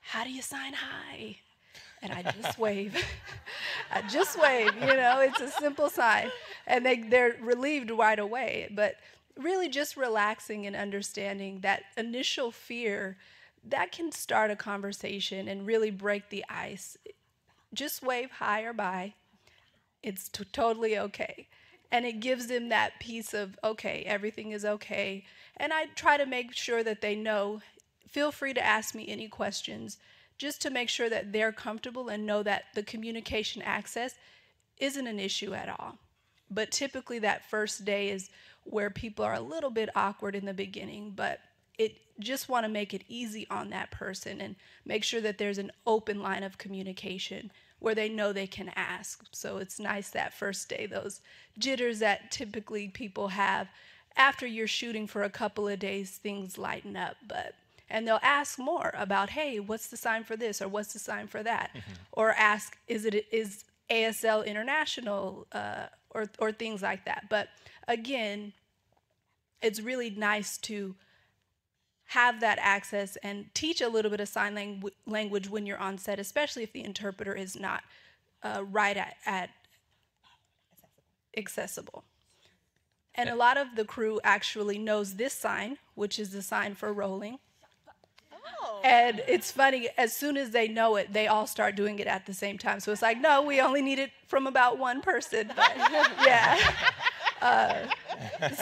How do you sign hi? And I just wave. I just wave, you know, it's a simple sign. And they, they're relieved right away. But really just relaxing and understanding that initial fear that can start a conversation and really break the ice just wave hi or bye. It's t- totally okay. And it gives them that piece of, okay, everything is okay. And I try to make sure that they know, feel free to ask me any questions just to make sure that they're comfortable and know that the communication access isn't an issue at all. But typically, that first day is where people are a little bit awkward in the beginning, but it just want to make it easy on that person and make sure that there's an open line of communication where they know they can ask. So it's nice that first day, those jitters that typically people have. After you're shooting for a couple of days, things lighten up. But and they'll ask more about, hey, what's the sign for this or what's the sign for that, mm-hmm. or ask, is it is ASL international uh, or or things like that. But again, it's really nice to have that access and teach a little bit of sign langu- language when you're on set, especially if the interpreter is not uh, right at, at accessible. And a lot of the crew actually knows this sign, which is the sign for rolling. Oh. And it's funny, as soon as they know it, they all start doing it at the same time. So it's like, no, we only need it from about one person. But, yeah. Uh,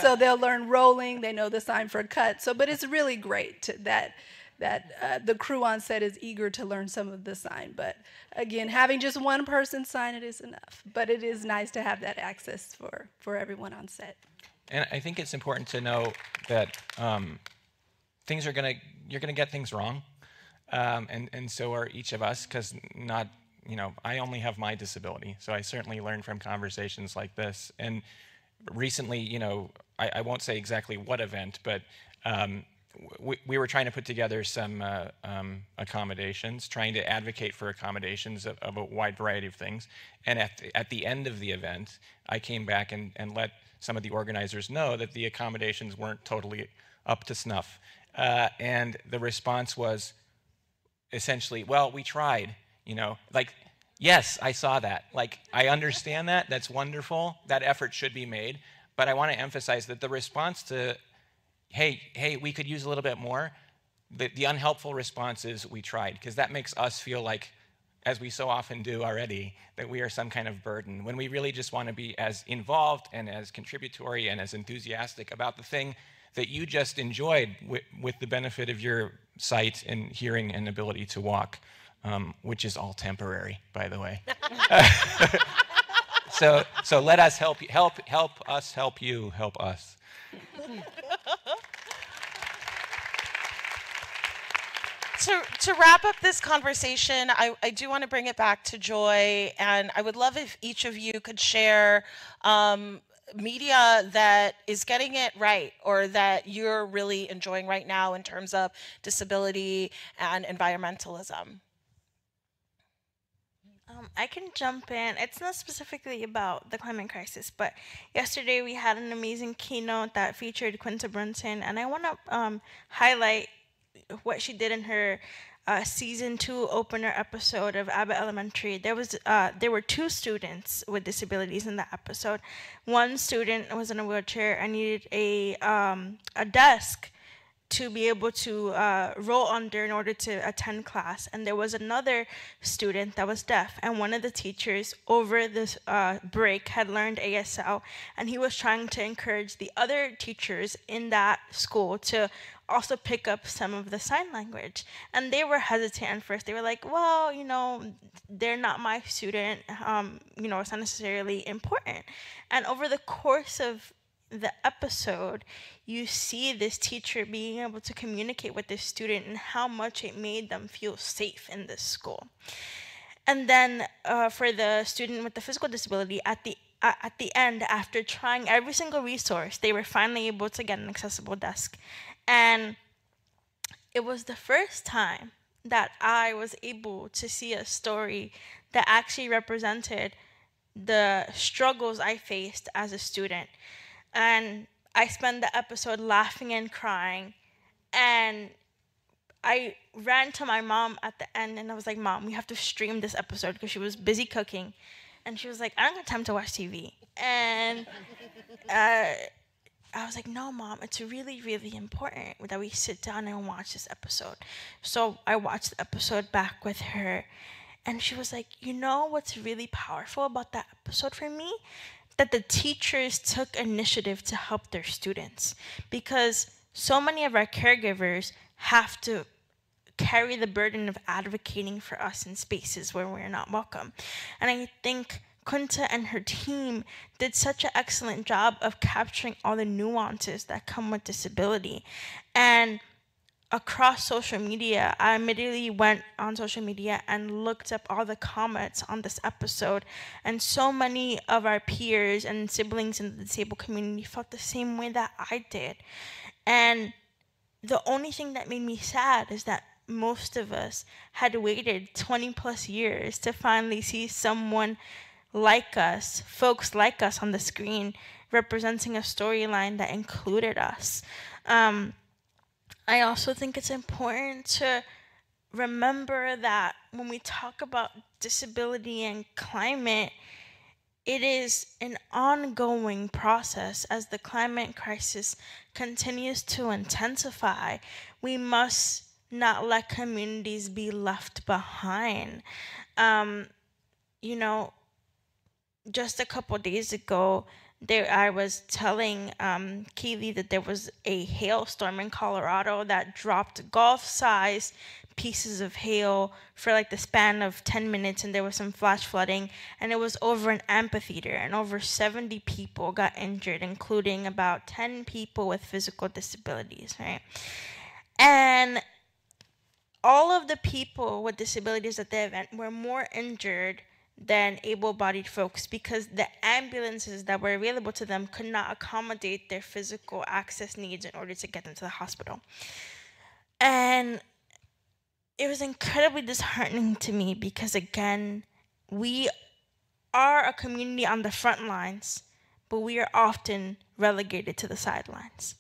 so they'll learn rolling, they know the sign for cut. So, but it's really great that that uh, the crew on set is eager to learn some of the sign. But again, having just one person sign it is enough. But it is nice to have that access for, for everyone on set. And I think it's important to know that um, things are gonna you're gonna get things wrong, um, and and so are each of us because not you know I only have my disability, so I certainly learn from conversations like this. And recently, you know, I, I won't say exactly what event, but um, we, we, were trying to put together some uh, um, accommodations, trying to advocate for accommodations of, of, a wide variety of things. And at the, at the end of the event, I came back and, and let some of the organizers know that the accommodations weren't totally up to snuff. Uh, and the response was essentially, well, we tried, you know, like, yes, I saw that. Like, I understand that. That's wonderful. That effort should be made. But I want to emphasize that the response to hey, hey, we could use a little bit more, the, the unhelpful response is we tried, because that makes us feel like, as we so often do already, that we are some kind of burden, when we really just want to be as involved and as contributory and as enthusiastic about the thing that you just enjoyed with, with the benefit of your sight and hearing and ability to walk, um, which is all temporary, by the way. so, so let us help, you, help, help us help you help us. to, to wrap up this conversation, I, I do want to bring it back to Joy, and I would love if each of you could share um, media that is getting it right or that you're really enjoying right now in terms of disability and environmentalism. Um, I can jump in. It's not specifically about the climate crisis, but yesterday we had an amazing keynote that featured Quinta Brunson, and I want to um, highlight what she did in her uh, season two opener episode of Abbott Elementary, there was uh, there were two students with disabilities in that episode. One student was in a wheelchair and needed a um, a desk to be able to uh, roll under in order to attend class. And there was another student that was deaf, and one of the teachers over this uh, break had learned ASL, and he was trying to encourage the other teachers in that school to also pick up some of the sign language. And they were hesitant at first. They were like, well, you know, they're not my student. Um, you know, it's not necessarily important. And over the course of the episode, you see this teacher being able to communicate with this student and how much it made them feel safe in this school. And then uh, for the student with the physical disability, at the at the end, after trying every single resource, they were finally able to get an accessible desk. And it was the first time that I was able to see a story that actually represented the struggles I faced as a student and I spent the episode laughing and crying. And I ran to my mom at the end and I was like, Mom, we have to stream this episode because she was busy cooking. And she was like, I don't have time to watch TV. And uh, I was like, No, Mom, it's really, really important that we sit down and watch this episode. So I watched the episode back with her. And she was like, You know what's really powerful about that episode for me? that the teachers took initiative to help their students because so many of our caregivers have to carry the burden of advocating for us in spaces where we're not welcome. And I think Quinta and her team did such an excellent job of capturing all the nuances that come with disability. And across social media, I immediately went on social media and looked up all the comments on this episode. And so many of our peers and siblings in the disabled community felt the same way that I did. And the only thing that made me sad is that most of us had waited 20 plus years to finally see someone like us, folks like us on the screen, representing a storyline that included us. Um, I also think it's important to remember that when we talk about disability and climate, it is an ongoing process as the climate crisis continues to intensify. We must not let communities be left behind. Um, you know, just a couple days ago, there I was telling um, Keely that there was a hailstorm in Colorado that dropped golf-sized pieces of hail for like the span of 10 minutes and there was some flash flooding and it was over an amphitheater and over 70 people got injured including about 10 people with physical disabilities right? And all of the people with disabilities at the event were more injured than able-bodied folks because the ambulances that were available to them could not accommodate their physical access needs in order to get them to the hospital. And it was incredibly disheartening to me because again we are a community on the front lines but we are often relegated to the sidelines.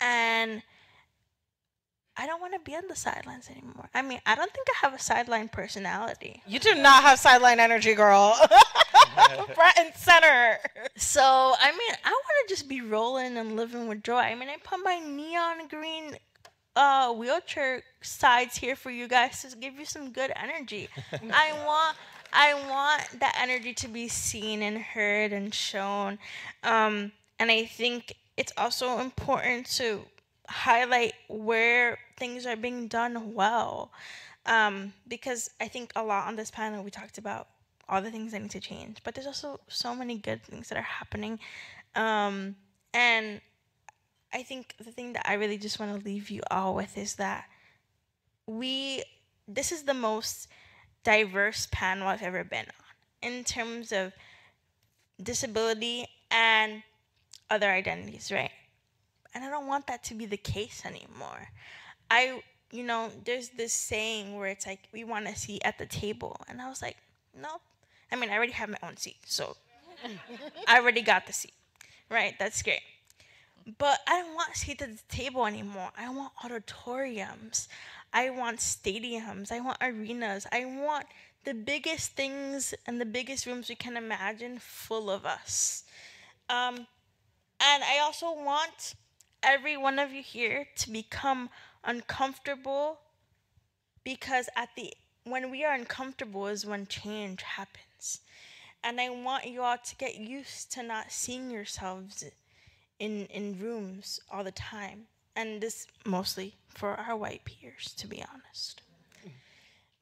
And I don't want to be on the sidelines anymore. I mean, I don't think I have a sideline personality. You do not have sideline energy, girl. Front and center. So, I mean, I want to just be rolling and living with joy. I mean, I put my neon green uh, wheelchair sides here for you guys to give you some good energy. I want I want that energy to be seen and heard and shown. Um, and I think it's also important to highlight where things are being done well. Um, because I think a lot on this panel we talked about all the things that need to change, but there's also so many good things that are happening. Um, and I think the thing that I really just want to leave you all with is that we, this is the most diverse panel I've ever been on in terms of disability and other identities, right? And I don't want that to be the case anymore. I, you know, there's this saying where it's like, we want a seat at the table. And I was like, no. I mean, I already have my own seat. So I already got the seat, right? That's great. But I don't want seats at the table anymore. I want auditoriums. I want stadiums. I want arenas. I want the biggest things and the biggest rooms we can imagine full of us. Um, and I also want every one of you here to become uncomfortable because at the when we are uncomfortable is when change happens. And I want you all to get used to not seeing yourselves in in rooms all the time. And this mostly for our white peers, to be honest.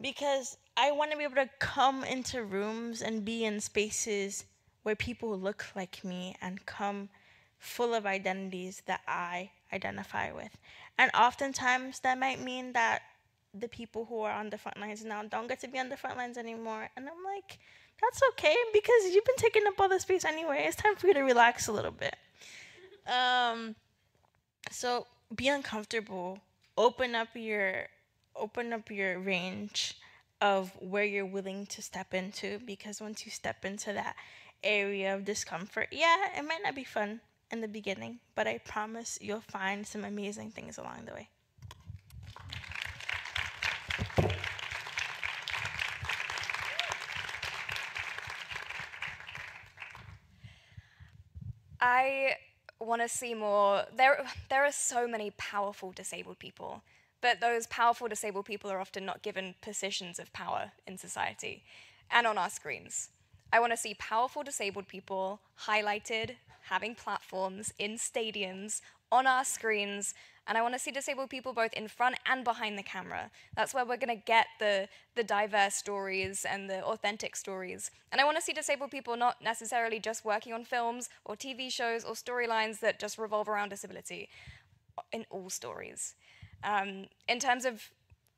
Because I want to be able to come into rooms and be in spaces where people look like me and come full of identities that I identify with. And oftentimes that might mean that the people who are on the front lines now don't get to be on the front lines anymore. And I'm like, that's okay because you've been taking up all the space anyway. It's time for you to relax a little bit. Um, so be uncomfortable. Open up your open up your range of where you're willing to step into because once you step into that area of discomfort, yeah, it might not be fun, in the beginning, but I promise you'll find some amazing things along the way. I want to see more. There, there are so many powerful disabled people, but those powerful disabled people are often not given positions of power in society and on our screens. I want to see powerful disabled people highlighted, having platforms in stadiums, on our screens, and I want to see disabled people both in front and behind the camera. That's where we're going to get the, the diverse stories and the authentic stories. And I want to see disabled people not necessarily just working on films or TV shows or storylines that just revolve around disability, in all stories. Um, in terms of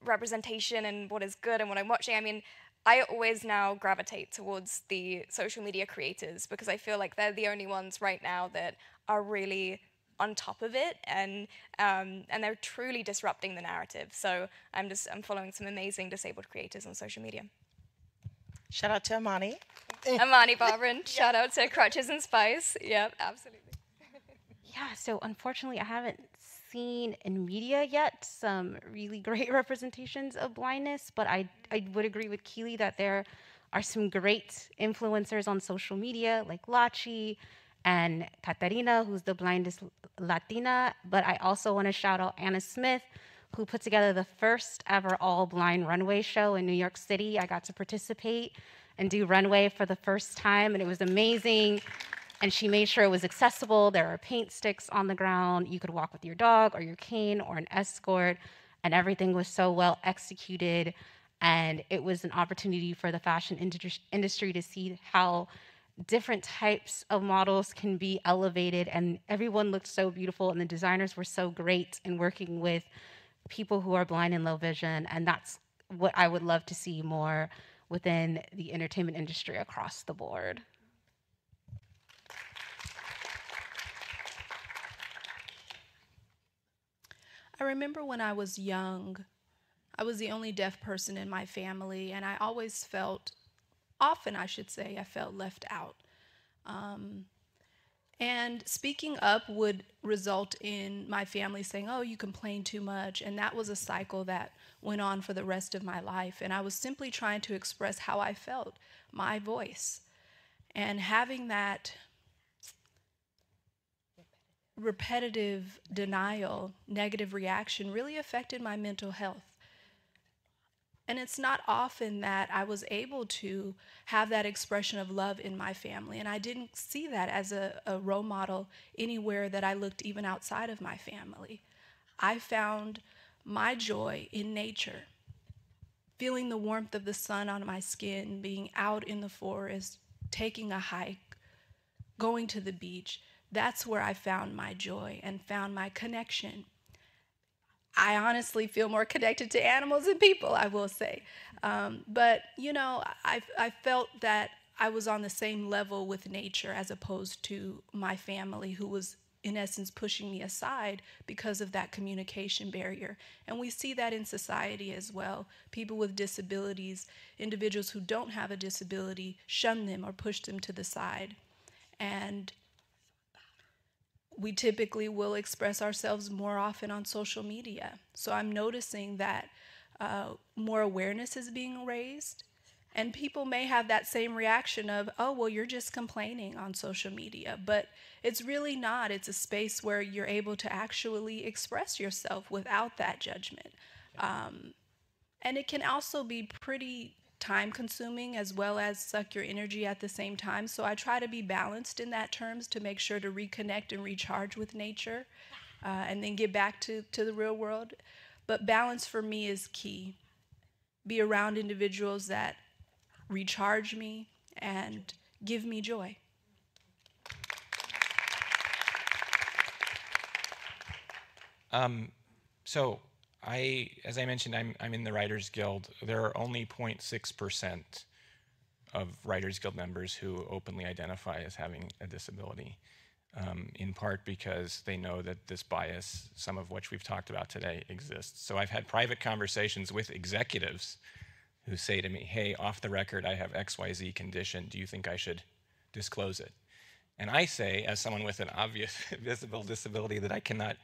representation and what is good and what I'm watching, I mean, I always now gravitate towards the social media creators because I feel like they're the only ones right now that are really on top of it, and um, and they're truly disrupting the narrative. So I'm just I'm following some amazing disabled creators on social media. Shout out to Imani. Imani Barbarin, shout out to Crutches and Spice. Yep, absolutely. Yeah, so unfortunately, I haven't seen in media yet some really great representations of blindness, but I, I would agree with Keely that there are some great influencers on social media like Lachi and Katarina, who's the blindest Latina. But I also want to shout out Anna Smith, who put together the first ever all blind runway show in New York City. I got to participate and do runway for the first time, and it was amazing. And she made sure it was accessible. There are paint sticks on the ground. You could walk with your dog or your cane or an escort, and everything was so well executed. And it was an opportunity for the fashion industry to see how different types of models can be elevated. And everyone looked so beautiful, and the designers were so great in working with people who are blind and low vision. And that's what I would love to see more within the entertainment industry across the board. I remember when I was young, I was the only deaf person in my family, and I always felt, often I should say, I felt left out. Um, and speaking up would result in my family saying, Oh, you complain too much. And that was a cycle that went on for the rest of my life. And I was simply trying to express how I felt, my voice. And having that repetitive denial, negative reaction really affected my mental health. And it's not often that I was able to have that expression of love in my family. And I didn't see that as a, a, role model anywhere that I looked, even outside of my family. I found my joy in nature, feeling the warmth of the sun on my skin, being out in the forest, taking a hike, going to the beach. That's where I found my joy and found my connection I honestly feel more connected to animals than people, I will say. Um, but, you know, I, I felt that I was on the same level with nature as opposed to my family, who was, in essence, pushing me aside because of that communication barrier. And we see that in society as well. People with disabilities, individuals who don't have a disability, shun them or push them to the side. And we typically will express ourselves more often on social media. So I'm noticing that uh, more awareness is being raised. And people may have that same reaction of, oh, well, you're just complaining on social media. But it's really not. It's a space where you're able to actually express yourself without that judgment. Um, and it can also be pretty time consuming as well as suck your energy at the same time. So I try to be balanced in that terms to make sure to reconnect and recharge with nature uh, and then get back to, to the real world. But balance for me is key. Be around individuals that recharge me and give me joy. Um, so I, as I mentioned, I'm, I'm in the Writers Guild. There are only 0.6% of Writers Guild members who openly identify as having a disability, um, in part because they know that this bias, some of which we've talked about today, exists. So I've had private conversations with executives who say to me, hey, off the record, I have XYZ condition. Do you think I should disclose it? And I say, as someone with an obvious visible disability that I cannot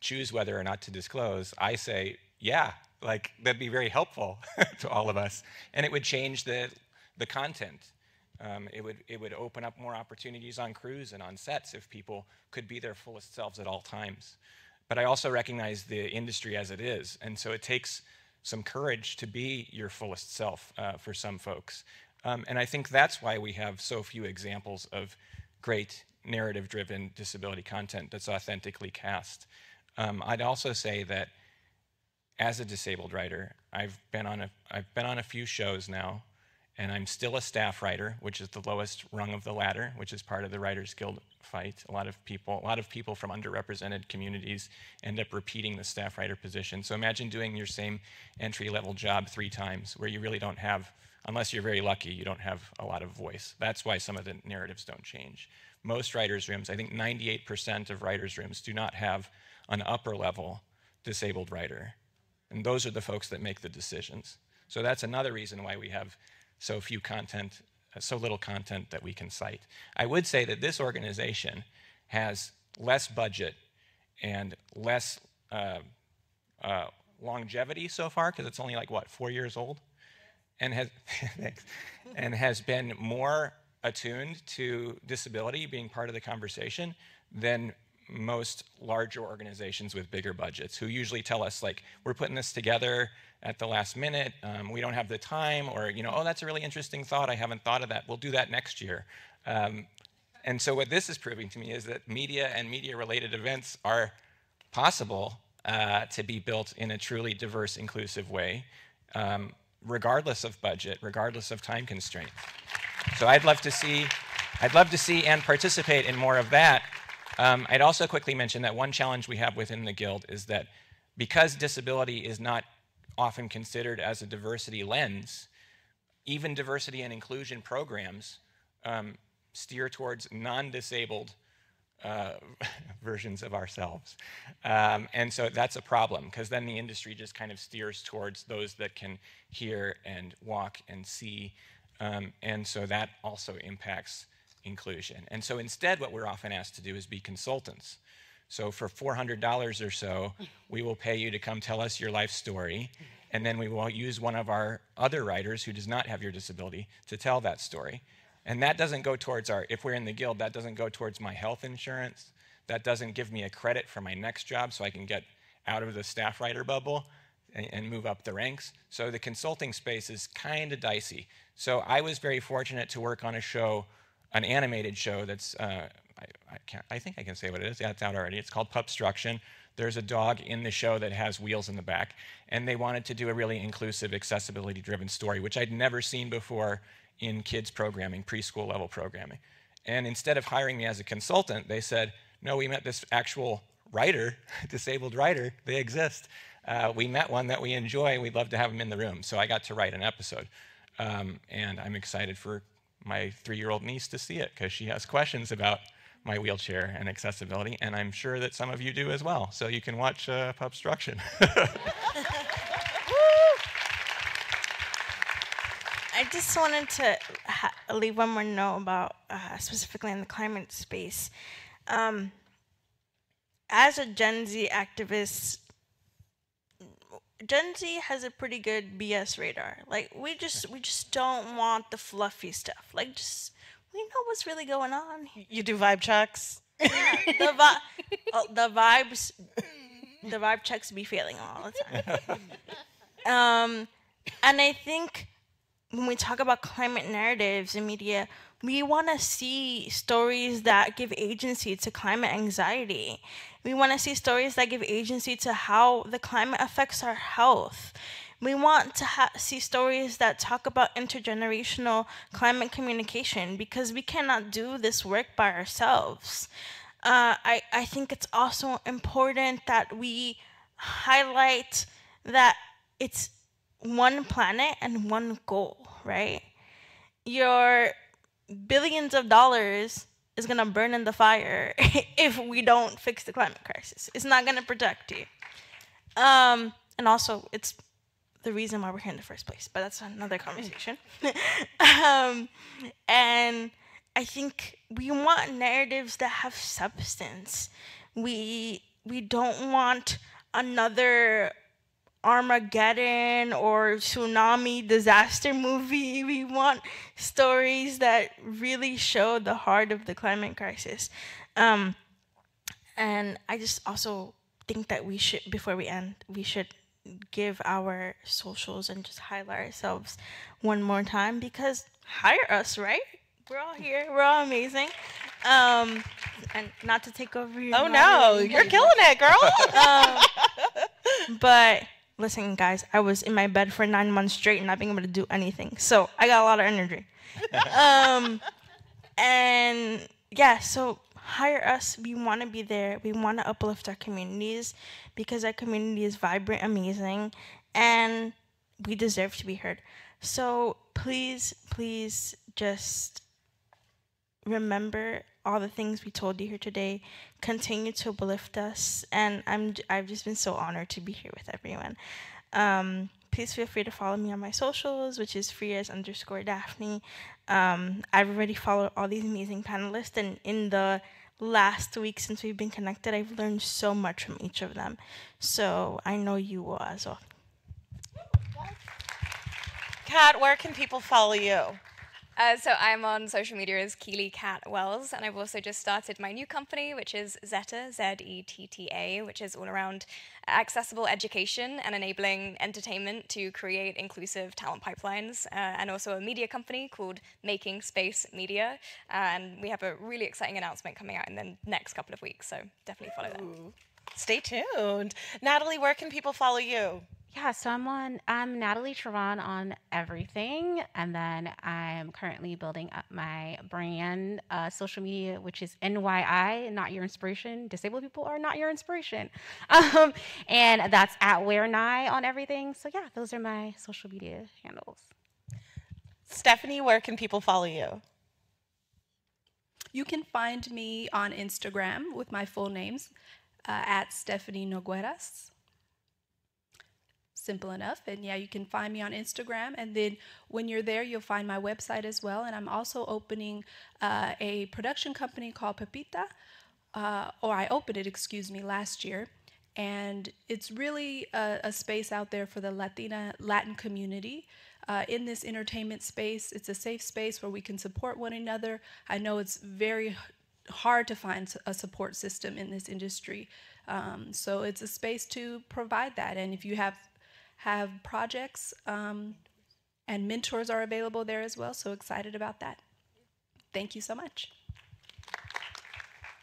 choose whether or not to disclose, I say, yeah, like that'd be very helpful to all of us. And it would change the, the content. Um, it, would, it would open up more opportunities on crews and on sets if people could be their fullest selves at all times. But I also recognize the industry as it is. And so it takes some courage to be your fullest self uh, for some folks. Um, and I think that's why we have so few examples of great narrative driven disability content that's authentically cast. Um, I'd also say that as a disabled writer, I've been on a I've been on a few shows now, and I'm still a staff writer, which is the lowest rung of the ladder, which is part of the Writers Guild fight. A lot of people, a lot of people from underrepresented communities end up repeating the staff writer position. So imagine doing your same entry level job three times, where you really don't have, unless you're very lucky, you don't have a lot of voice. That's why some of the narratives don't change. most writers' rooms, I think 98% of writers' rooms, do not have an upper level disabled writer. And those are the folks that make the decisions. So that's another reason why we have so few content, so little content that we can cite. I would say that this organization has less budget and less uh, uh, longevity so far, because it's only like, what, four years old? And has, and has been more attuned to disability being part of the conversation than most larger organizations with bigger budgets who usually tell us like we're putting this together at the last minute. Um, we don't have the time or you know oh that's a really interesting thought. I haven't thought of that. We'll do that next year. Um, and so what this is proving to me is that media and media related events are possible uh, to be built in a truly diverse inclusive way um, regardless of budget regardless of time constraint. So i'd love to see i'd love to see and participate in more of that um, I'd also quickly mention that one challenge we have within the Guild is that because disability is not often considered as a diversity lens, even diversity and inclusion programs um, steer towards non disabled uh, versions of ourselves. Um, and so that's a problem because then the industry just kind of steers towards those that can hear and walk and see. Um, and so that also impacts inclusion. And so instead, what we're often asked to do is be consultants. So for $400 or so, we will pay you to come tell us your life story, and then we will use one of our other writers who does not have your disability to tell that story. And that doesn't go towards our, if we're in the guild, that doesn't go towards my health insurance. That doesn't give me a credit for my next job so I can get out of the staff writer bubble and, and move up the ranks. So the consulting space is kind of dicey. So I was very fortunate to work on a show an animated show that's, uh, I, I, can't, I think I can say what it is. Yeah, it's out already. It's called Pupstruction. There's a dog in the show that has wheels in the back. And they wanted to do a really inclusive, accessibility driven story, which I'd never seen before in kids programming, preschool level programming. And instead of hiring me as a consultant, they said, no, we met this actual writer, disabled writer, they exist. Uh, we met one that we enjoy, we'd love to have him in the room. So I got to write an episode. Um, and I'm excited for my three year old niece to see it because she has questions about my wheelchair and accessibility, and I'm sure that some of you do as well. So you can watch uh, Pupstruction. I just wanted to ha- leave one more note about uh, specifically in the climate space. Um, as a Gen Z activist, Gen Z has a pretty good BS radar. Like we just we just don't want the fluffy stuff. Like just we know what's really going on. You do vibe checks. Yeah, the vi- oh, the vibes the vibe checks be failing all the time. um, and I think when we talk about climate narratives in media, we want to see stories that give agency to climate anxiety. We want to see stories that give agency to how the climate affects our health. We want to see stories that talk about intergenerational climate communication because we cannot do this work by ourselves. Uh, I, I think it's also important that we highlight that it's one planet and one goal, right? Your billions of dollars is going to burn in the fire if we don't fix the climate crisis. It's not going to protect you. Um, and also, it's the reason why we're here in the first place, but that's another conversation. um, and I think we want narratives that have substance. We we don't want another Armageddon or tsunami disaster movie. We want stories that really show the heart of the climate crisis. Um, and I just also think that we should, before we end, we should give our socials and just highlight ourselves one more time because hire us, right? We're all here. We're all amazing. Um, and not to take over your. Oh no, you're killing it, girl. um, but listen, guys, I was in my bed for nine months straight and not being able to do anything. So I got a lot of energy. um, and yeah, so hire us. We want to be there. We want to uplift our communities because our community is vibrant, amazing, and we deserve to be heard. So please, please just remember all the things we told you here today. Continue to uplift us, and I'm I've just been so honored to be here with everyone. Um, please feel free to follow me on my socials, which is Frias underscore Daphne. Um, I've already followed all these amazing panelists, and in the last week since we've been connected, I've learned so much from each of them. So I know you will as well. Cat, where can people follow you? Uh, so I'm on social media as Keely Cat Wells, and I've also just started my new company, which is Zetta, Z-E-T-T-A, which is all around accessible education and enabling entertainment to create inclusive talent pipelines, uh, and also a media company called Making Space Media. Uh, and we have a really exciting announcement coming out in the next couple of weeks, so definitely follow that. Stay tuned. Natalie, where can people follow you? Yeah, so I'm on, I'm Natalie Trevonne on everything. And then I'm currently building up my brand uh, social media, which is NYI, not your inspiration. Disabled people are not your inspiration. Um, and that's at Where Nye on everything. So yeah, those are my social media handles. Stephanie, where can people follow you? You can find me on Instagram with my full names uh, at Stephanie Nogueras. Simple enough. And yeah, you can find me on Instagram. And then when you're there, you'll find my website as well. And I'm also opening uh, a production company called Pepita, uh, or I opened it, excuse me, last year. And it's really a, a space out there for the Latina Latin community. Uh, in this entertainment space, it's a safe space where we can support one another. I know it's very hard to find a support system in this industry. Um, so it's a space to provide that. And if you have have projects um, and mentors are available there as well. So excited about that. Thank you so much.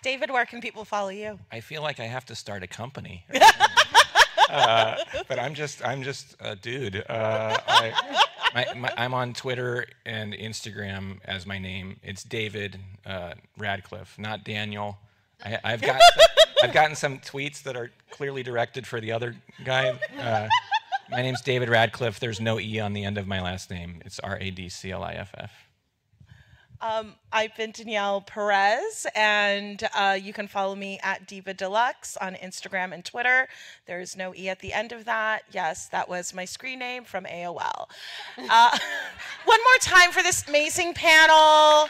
David, where can people follow you? I feel like I have to start a company. uh, but I'm just I'm just a dude. Uh, I, my, my, I'm on Twitter and Instagram as my name. It's David uh, Radcliff, not Daniel. I, have got I've gotten some tweets that are clearly directed for the other guy. My name's David Radcliff. There's no E on the end of my last name. It's R A D C L I F F. Um, I've been Danielle Perez, and uh, you can follow me at Diva Deluxe on Instagram and Twitter. There's no E at the end of that. Yes, that was my screen name from AOL. Uh, one more time for this amazing panel.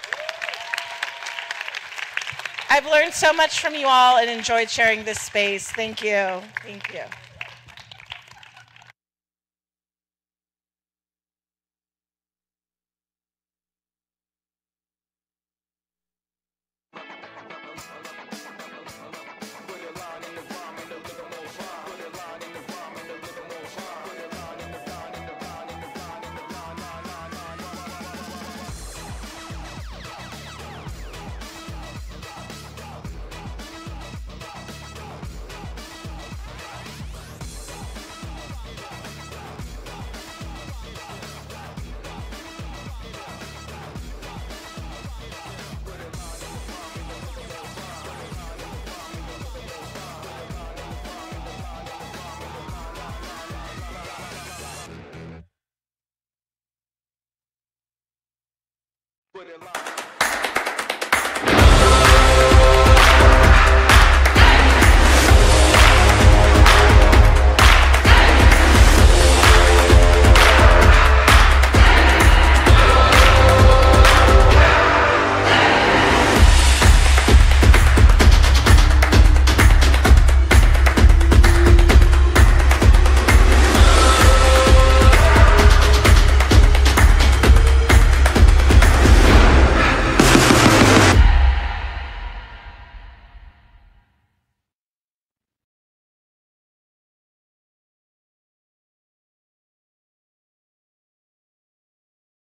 I've learned so much from you all and enjoyed sharing this space. Thank you. Thank you.